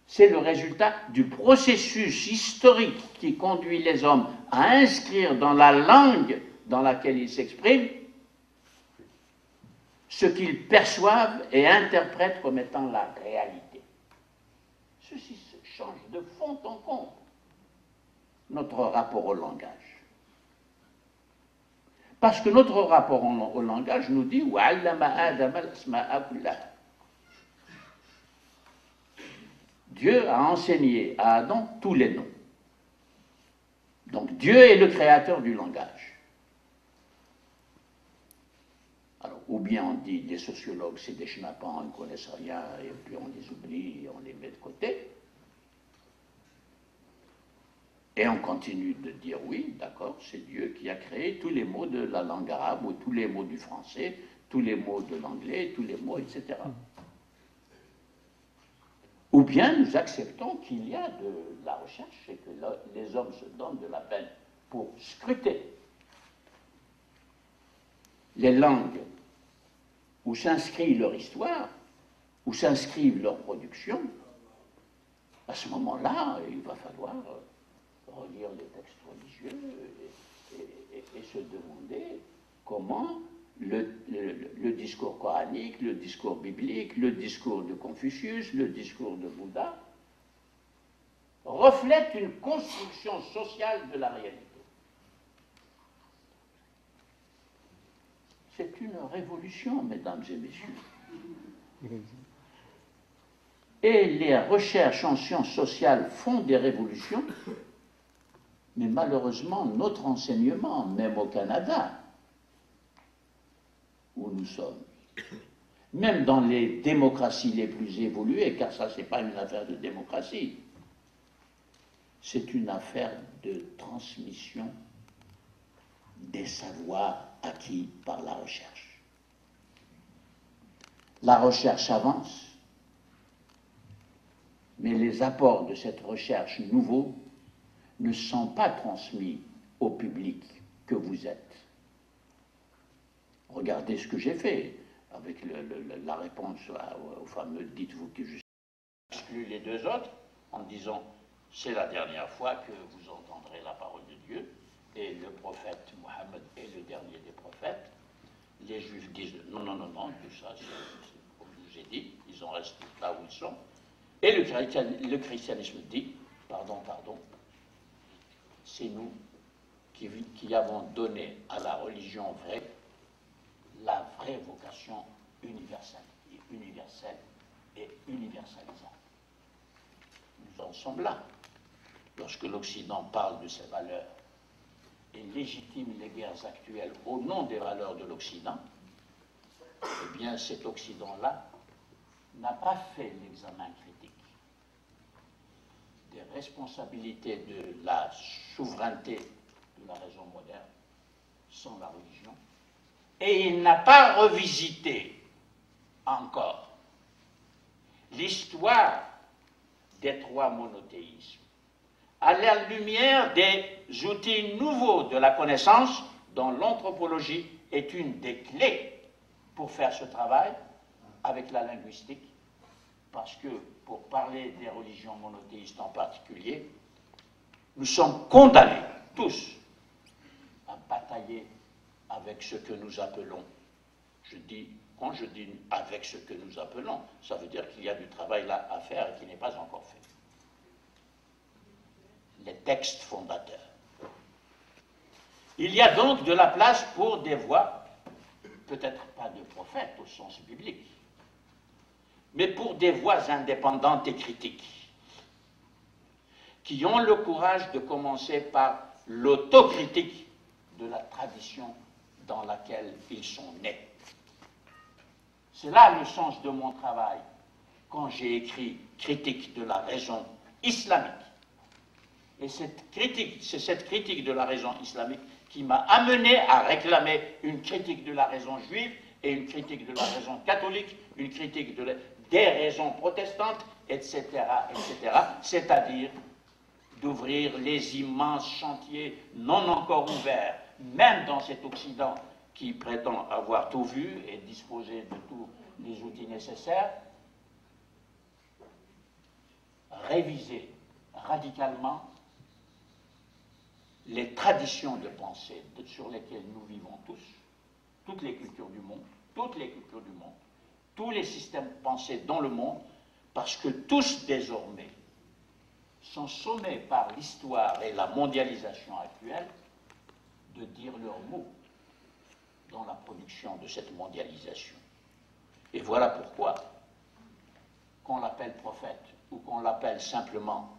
C'est le résultat du processus historique qui conduit les hommes à inscrire dans la langue dans laquelle ils s'expriment ce qu'ils perçoivent et interprètent comme étant la réalité. Ceci change de fond en comble notre rapport au langage. Parce que notre rapport au langage nous dit Dieu a enseigné à Adam tous les noms. Donc Dieu est le créateur du langage. Alors, ou bien on dit des sociologues, c'est des schnappants, ils ne connaissent rien, et puis on les oublie, on les met de côté. Et on continue de dire oui, d'accord, c'est Dieu qui a créé tous les mots de la langue arabe, ou tous les mots du français, tous les mots de l'anglais, tous les mots, etc. Ou bien nous acceptons qu'il y a de la recherche et que les hommes se donnent de la peine pour scruter les langues où s'inscrit leur histoire, où s'inscrivent leurs productions, à ce moment-là, il va falloir relire les textes religieux et, se demander comment le, le, discours coranique, le discours biblique, le discours de Confucius, le discours de Bouddha reflètent une construction sociale de la réalité. C'est une révolution, mesdames et messieurs. Et les recherches en sciences sociales font des révolutions, mais malheureusement, notre enseignement, même au Canada, où nous sommes, même dans les démocraties les plus évoluées, car ça, ce n'est pas une affaire de démocratie, c'est une affaire de transmission des savoirs acquis par la recherche. La recherche avance, mais les apports de cette recherche nouveaux ne sont pas transmis au public que vous êtes. Regardez ce que j'ai fait avec la réponse au fameux dites-vous que je exclue les deux autres en disant c'est la dernière fois que vous entendrez la parole de Dieu et le prophète Mohammed est le dernier des prophètes. Les juifs disent non, non, non, non, tout ça, comme je vous ai dit, ils en restent là où ils sont. Et le, christianisme dit, pardon, pardon, c'est nous qui, qui, avons donné à la religion vraie la vraie vocation universelle, et universelle et universalisante. Nous en sommes là. Lorsque l'Occident parle de ses valeurs et légitime les guerres actuelles au nom des valeurs de l'Occident, eh bien cet Occident-là n'a pas fait l'examen critique des responsabilités de la souveraineté de la raison moderne sans la religion, et il n'a pas revisité encore l'histoire des trois monothéismes à la lumière des outils nouveaux de la connaissance dont l'anthropologie est une des clés pour faire ce travail avec la linguistique, parce que pour parler des religions monothéistes en particulier, nous sommes condamnés tous à batailler avec ce que nous appelons, je dis, quand je dis avec ce que nous appelons, ça veut dire qu'il y a du travail là à faire et qui n'est pas encore fait les textes fondateurs. Il y a donc de la place pour des voix, peut-être pas de prophètes au sens biblique, mais pour des voix indépendantes et critiques, qui ont le courage de commencer par l'autocritique de la tradition dans laquelle ils sont nés. C'est là le sens de mon travail quand j'ai écrit Critique de la raison islamique et c'est cette critique de la raison islamique qui m'a amené à réclamer une critique de la raison juive et une critique de la raison catholique, une critique des raisons protestantes, etc., etc., c'est-à-dire d'ouvrir les immenses chantiers non encore ouverts, même dans cet Occident qui prétend avoir tout vu et disposer de tous les outils nécessaires, réviser radicalement les traditions de pensée sur lesquelles nous vivons tous, toutes les cultures du monde, toutes les cultures du monde, tous les systèmes de pensée dans le monde, parce que tous désormais sont sommés par l'histoire et la mondialisation actuelle de dire leur mot dans la production de cette mondialisation. Et voilà pourquoi, qu'on l'appelle prophète ou qu'on l'appelle simplement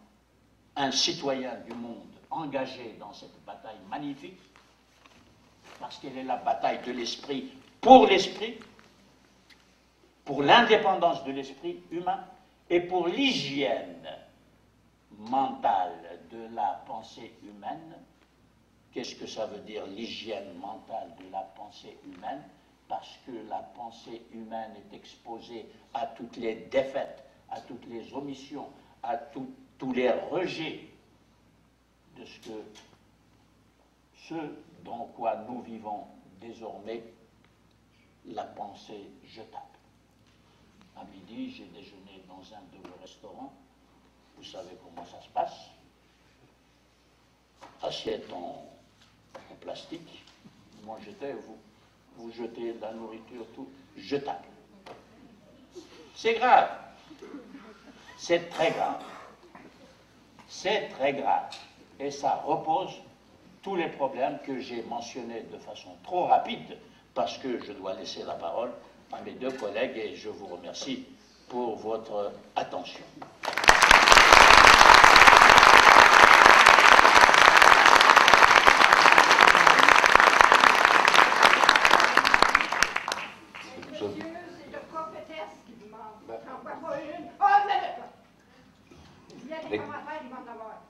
un citoyen du monde engagé dans cette bataille magnifique, parce qu'elle est la bataille de l'esprit pour l'esprit, pour l'indépendance de l'esprit humain et pour l'hygiène mentale de la pensée humaine. Qu'est-ce que ça veut dire l'hygiène mentale de la pensée humaine? Parce que la pensée humaine est exposée à toutes les défaites, à toutes les omissions, à tous les rejets de ce que ce dans quoi nous vivons désormais la pensée jetable. À midi, j'ai déjeuné dans un de vos restaurants. Vous savez comment ça se passe. Assiette en, en plastique. Moi, j'étais, vous, vous jetez de la nourriture tout jetable. C'est grave. C'est très grave. C'est très grave. Et ça repose tous les problèmes que j'ai mentionnés de façon trop rapide, parce que je dois laisser la parole à mes deux collègues et je vous remercie pour votre attention. Je- Monsieur, c'est de compétence qui vous manque. J'en vois pas une. Oh, vous n'avez pas. Il y a des Les- commentaires, ils vont en avoir.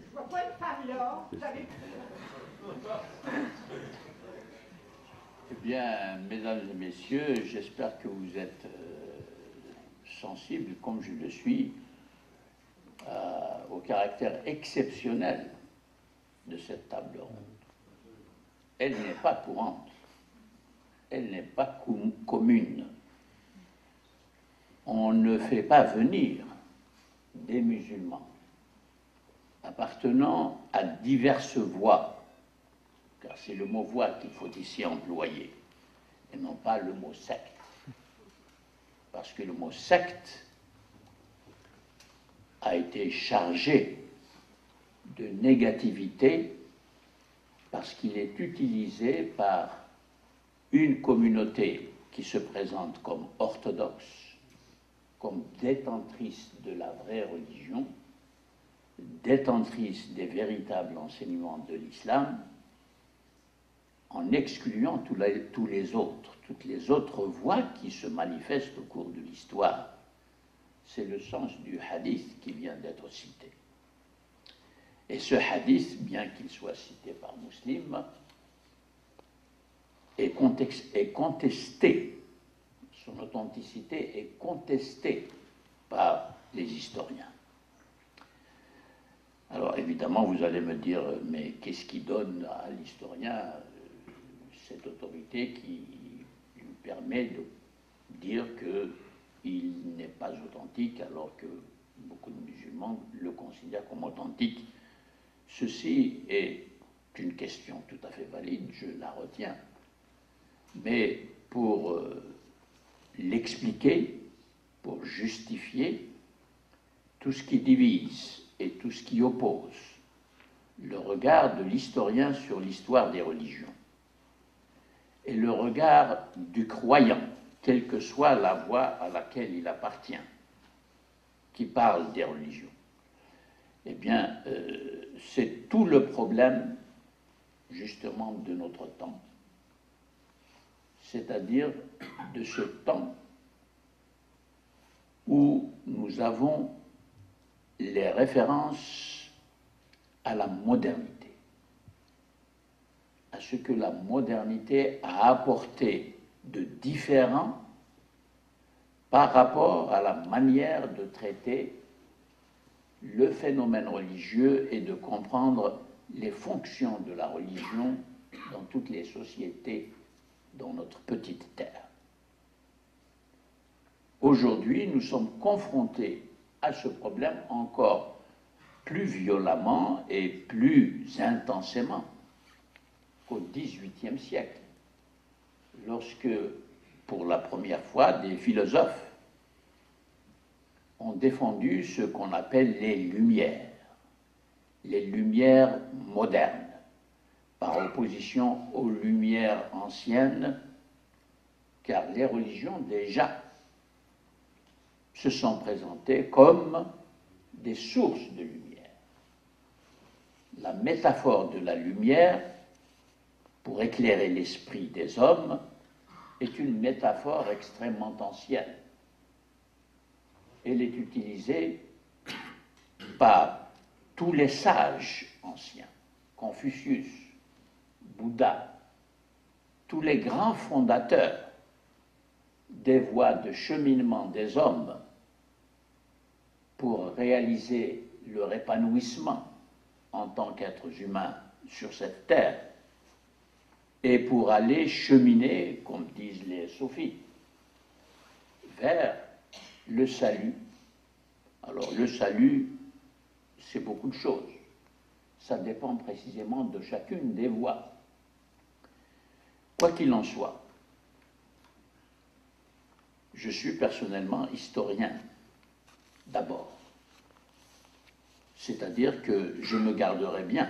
Je vois pas une femme là. Vous avez Eh bien, mesdames et messieurs, j'espère que vous êtes euh, sensibles, comme je le suis, euh, au caractère exceptionnel de cette table ronde. Elle n'est pas courante, elle n'est pas com- commune. On ne fait pas venir des musulmans appartenant à diverses voies car c'est le mot voix qu'il faut ici employer, et non pas le mot secte. Parce que le mot secte a été chargé de négativité parce qu'il est utilisé par une communauté qui se présente comme orthodoxe, comme détentrice de la vraie religion, détentrice des véritables enseignements de l'islam, en excluant tous les, autres, toutes les autres voies qui se manifestent au cours de l'histoire. C'est le sens du hadith qui vient d'être cité. Et ce hadith, bien qu'il soit cité par Muslim, est, est contesté, son authenticité est contestée par les historiens. Alors évidemment, vous allez me dire, mais qu'est-ce qui donne à l'historien cette autorité qui lui permet de dire qu'il n'est pas authentique alors que beaucoup de musulmans le considèrent comme authentique Ceci est une question tout à fait valide, je la retiens. Mais pour euh, l'expliquer, pour justifier tout ce qui divise et tout ce qui oppose, le regard de l'historien sur l'histoire des religions et le regard du croyant, quelle que soit la voie à laquelle il appartient, qui parle des religions. Eh bien, euh, c'est tout le problème, justement, de notre temps. C'est-à-dire de ce temps où nous avons les références à la modernité, à ce que la modernité a apporté de différent par rapport à la manière de traiter le phénomène religieux et de comprendre les fonctions de la religion dans toutes les sociétés dans notre petite terre. Aujourd'hui, nous sommes confrontés à ce problème encore plus violemment et plus intensément qu'au XVIIIe siècle, lorsque, pour la première fois, des philosophes ont défendu ce qu'on appelle les Lumières, les Lumières modernes, par opposition aux Lumières anciennes, car les religions déjà se sont présentées comme des sources de lumière. La métaphore de la lumière, pour éclairer l'esprit des hommes, est une métaphore extrêmement ancienne. Elle est utilisée par tous les sages anciens, Confucius, Bouddha, tous les grands fondateurs des voies de cheminement des hommes pour réaliser leur épanouissement en tant qu'êtres humains sur cette terre et pour aller cheminer, comme disent les sophies, vers le salut. Alors le salut, c'est beaucoup de choses. Ça dépend précisément de chacune des voies. Quoi qu'il en soit, je suis personnellement historien d'abord. C'est-à-dire que je me garderai bien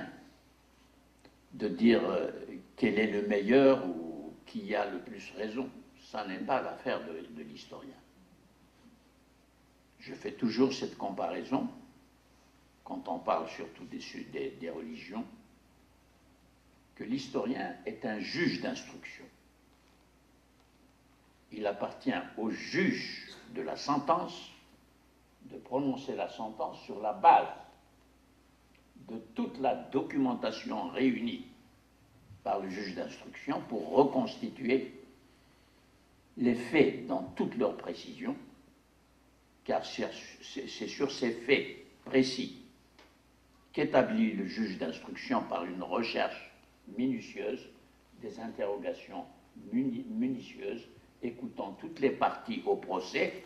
de dire euh, quel est le meilleur ou qui a le plus raison. Ça n'est pas l'affaire de, l'historien. Je fais toujours cette comparaison quand on parle surtout des, des religions, que l'historien est un juge d'instruction. Il appartient au juge de la sentence de prononcer la sentence sur la base de toute la documentation réunie par le juge d'instruction pour reconstituer les faits dans toute leur précision, car c'est sur ces faits précis qu'établit le juge d'instruction par une recherche minutieuse, des interrogations minutieuses, écoutant toutes les parties au procès.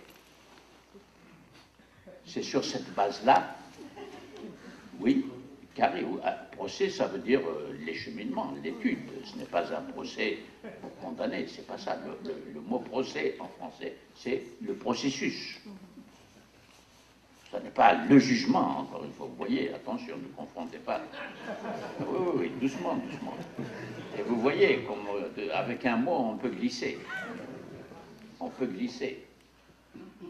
C'est sur cette base-là, oui, car un procès, ça veut dire euh, l'écheminement, l'étude. Ce n'est pas un procès pour condamner, c'est pas ça. Le, mot procès en français, c'est le processus. Ce n'est pas le jugement, encore une fois. Vous voyez, attention, ne confrontez pas. Oui, oui, oui, doucement, doucement. Et vous voyez, comme euh, avec un mot, on peut glisser. On peut glisser.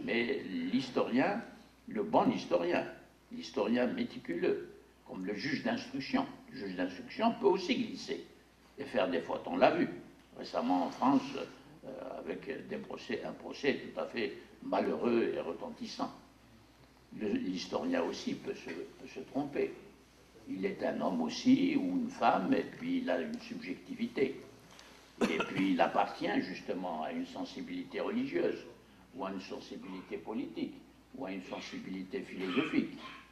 Mais l'historien, le bon historien, l'historien méticuleux, comme le juge d'instruction. Le juge d'instruction peut aussi glisser et faire des fautes. On l'a vu récemment en France euh, avec un procès tout à fait malheureux et retentissant. L'historien aussi peut se, peut se, tromper. Il est un homme aussi ou une femme et puis il a une subjectivité. Et puis il appartient justement à une sensibilité religieuse ou à une sensibilité politique ou à une sensibilité philosophique.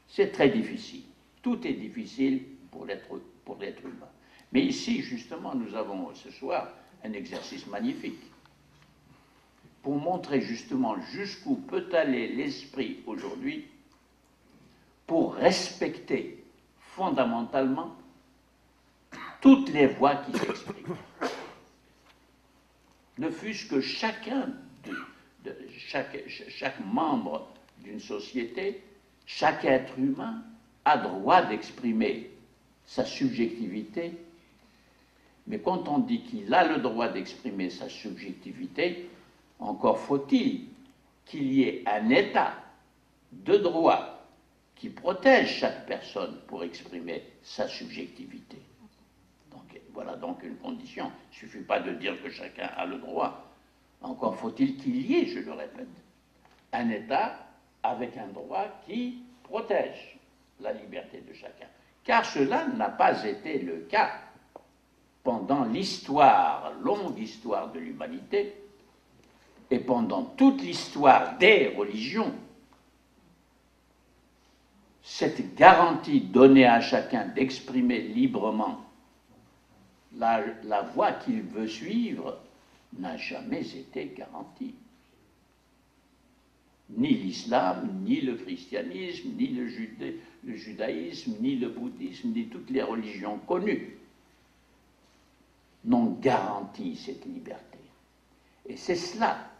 C'est très difficile. Tout est difficile pour l'être humain. Mais ici, justement, nous avons ce soir un exercice magnifique pour montrer justement jusqu'où peut aller l'esprit aujourd'hui pour respecter fondamentalement toutes les voix qui s'expriment. Ne fût-ce que chacun, chaque membre d'une société, chaque être humain a droit d'exprimer sa subjectivité, mais quand on dit qu'il a le droit d'exprimer sa subjectivité, encore faut-il qu'il y ait un état de droit qui protège chaque personne pour exprimer sa subjectivité. Donc, voilà donc une condition. Il ne suffit pas de dire que chacun a le droit. Encore faut-il qu'il y ait, je le répète, un État avec un droit qui protège la liberté de chacun. Car cela n'a pas été le cas pendant l'histoire, longue histoire de l'humanité, et pendant toute l'histoire des religions. Cette garantie donnée à chacun d'exprimer librement la, voie qu'il veut suivre n'a jamais été garantie ni l'islam, ni le christianisme, ni le, judaïsme, ni le bouddhisme, ni toutes les religions connues n'ont garanti cette liberté. Et c'est cela,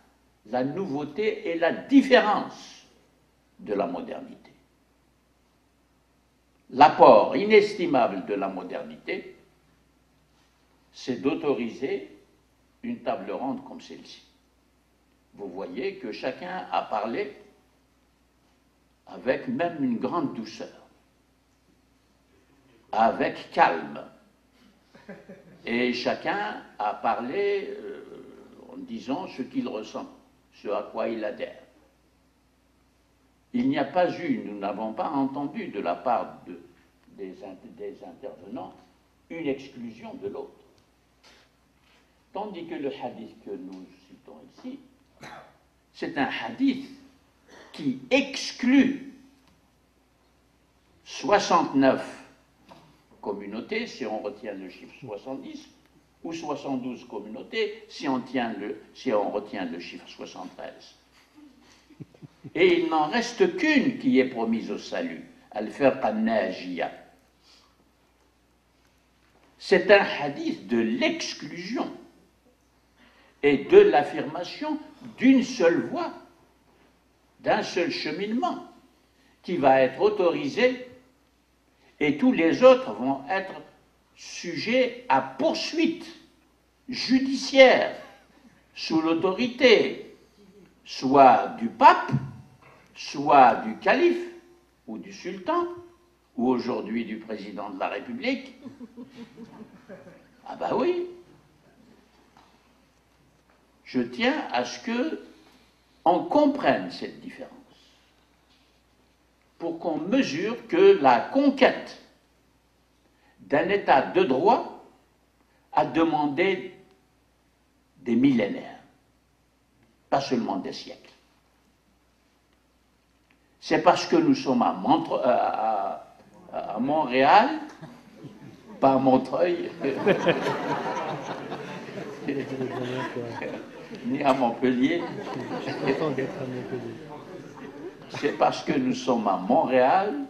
la nouveauté et la différence de la modernité. L'apport inestimable de la modernité, c'est d'autoriser une table ronde comme celle-ci vous voyez que chacun a parlé avec même une grande douceur, avec calme. Et chacun a parlé euh, en disant ce qu'il ressent, ce à quoi il adhère. Il n'y a pas eu, nous n'avons pas entendu de la part des, des intervenants une exclusion de l'autre. Tandis que le hadith que nous citons ici c'est un hadith qui exclut 69 communautés, si on retient le chiffre 70, ou 72 communautés si on, le, si on retient le chiffre 73. Et il n'en reste qu'une qui est promise au salut, Al-Firqa. C'est un hadith de l'exclusion et de l'affirmation d'une seule voie, d'un seul cheminement qui va être autorisé et tous les autres vont être sujets à poursuite judiciaire sous l'autorité soit du pape, soit du calife ou du sultan, ou aujourd'hui du président de la République. Ah bah oui. Je tiens à ce que on comprenne cette différence pour qu'on mesure que la conquête d'un État de droit a demandé des millénaires, pas seulement des siècles. C'est parce que nous sommes à, Montréal, pas à Montreuil, (laughs) (laughs) ni à Montpellier. C'est parce que nous sommes à Montréal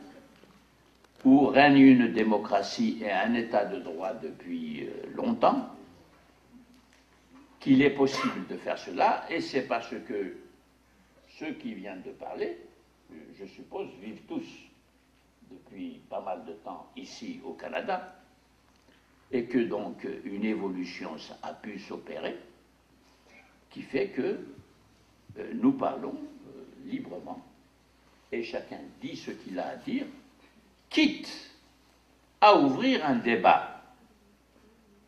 où règne une démocratie et un état de droit depuis euh, longtemps, qu'il est possible de faire cela, et c'est parce que ceux qui viennent de parler, je suppose, vivent tous depuis pas mal de temps ici au Canada, et que donc une évolution a pu s'opérer, qui fait que euh, nous parlons euh, librement, et chacun dit ce qu'il a à dire, quitte à ouvrir un débat.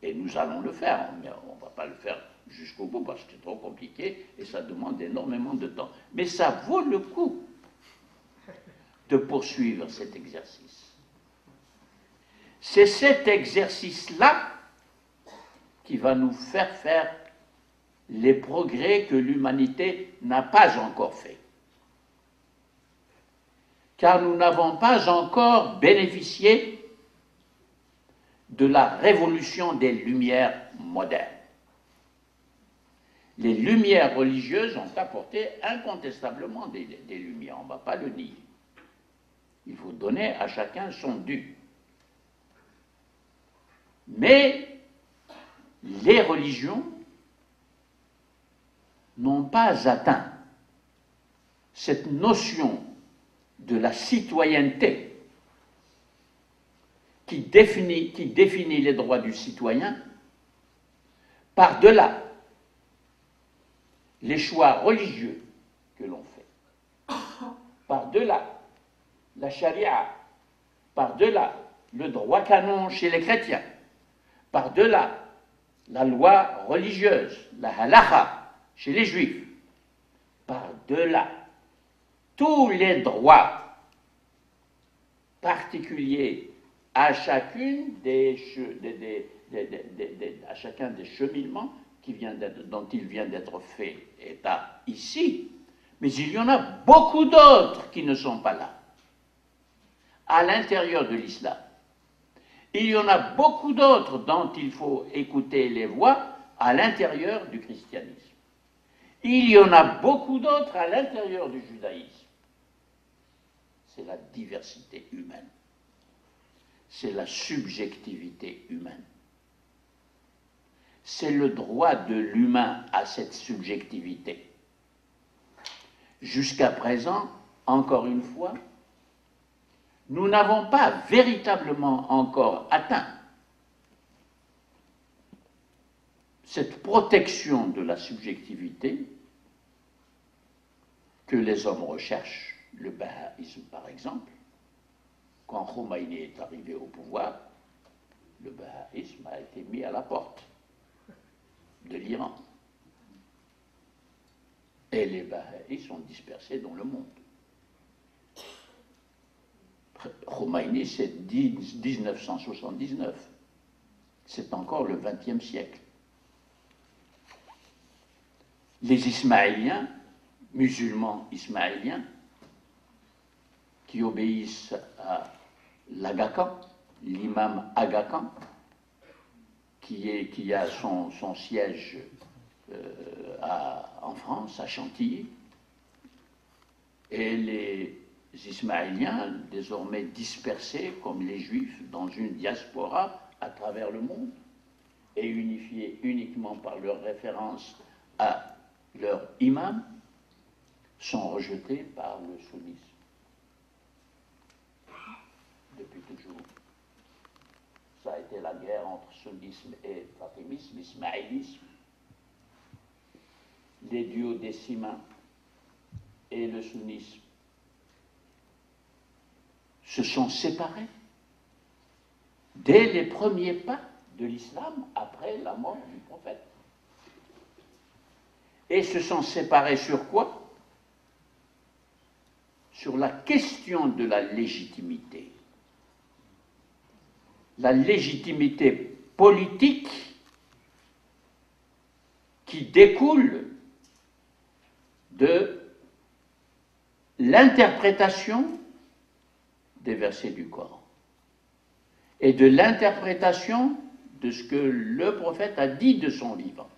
Et nous allons le faire, mais on ne va pas le faire jusqu'au bout parce que c'est trop compliqué et ça demande énormément de temps. Mais ça vaut le coup de poursuivre cet exercice. C'est cet exercice-là qui va nous faire faire les progrès que l'humanité n'a pas encore faits car nous n'avons pas encore bénéficié de la révolution des lumières modernes. Les lumières religieuses ont apporté incontestablement des, lumières, on ne va pas le nier. Il faut donner à chacun son dû. Mais les religions n'ont pas atteint cette notion de la citoyenneté qui définit, les droits du citoyen par-delà les choix religieux que l'on fait, par-delà la charia, par-delà le droit canon chez les chrétiens, par-delà la loi religieuse, la halacha chez les juifs, par-delà tous les droits particuliers à, chacune des, à chacun des cheminements dont il vient d'être fait état ici, mais il y en a beaucoup d'autres qui ne sont pas là, à l'intérieur de l'islam. Il y en a beaucoup d'autres dont il faut écouter les voix à l'intérieur du christianisme. Il y en a beaucoup d'autres à l'intérieur du judaïsme c'est la diversité humaine, c'est la subjectivité humaine. C'est le droit de l'humain à cette subjectivité. Jusqu'à présent, encore une fois, nous n'avons pas véritablement encore atteint cette protection de la subjectivité que les hommes recherchent le bahaïsme, par exemple, quand Khomeini est arrivé au pouvoir, le bahaïsme a été mis à la porte de l'Iran. Et les bahaïs sont dispersés dans le monde. Khomeini, c'est 1979. C'est encore le XXe siècle. Les Ismaéliens, musulmans ismaéliens, qui obéissent à l'Agacan, l'imam Agacan, qui, a son, siège euh, en France, à Chantilly, et les Ismaéliens, désormais dispersés comme les Juifs dans une diaspora à travers le monde, et unifiés uniquement par leur référence à leur imam, sont rejetés par le sunnisme depuis toujours. Ça a été la guerre entre sunnisme et fatimisme, ismaélisme. Les duodécimains et le sunnisme se sont séparés dès les premiers pas de l'islam après la mort du prophète. Et se sont séparés sur quoi? Sur la question de la légitimité. La légitimité politique qui découle de l'interprétation versets du Coran et de l'interprétation de ce que le prophète a dit de son livre.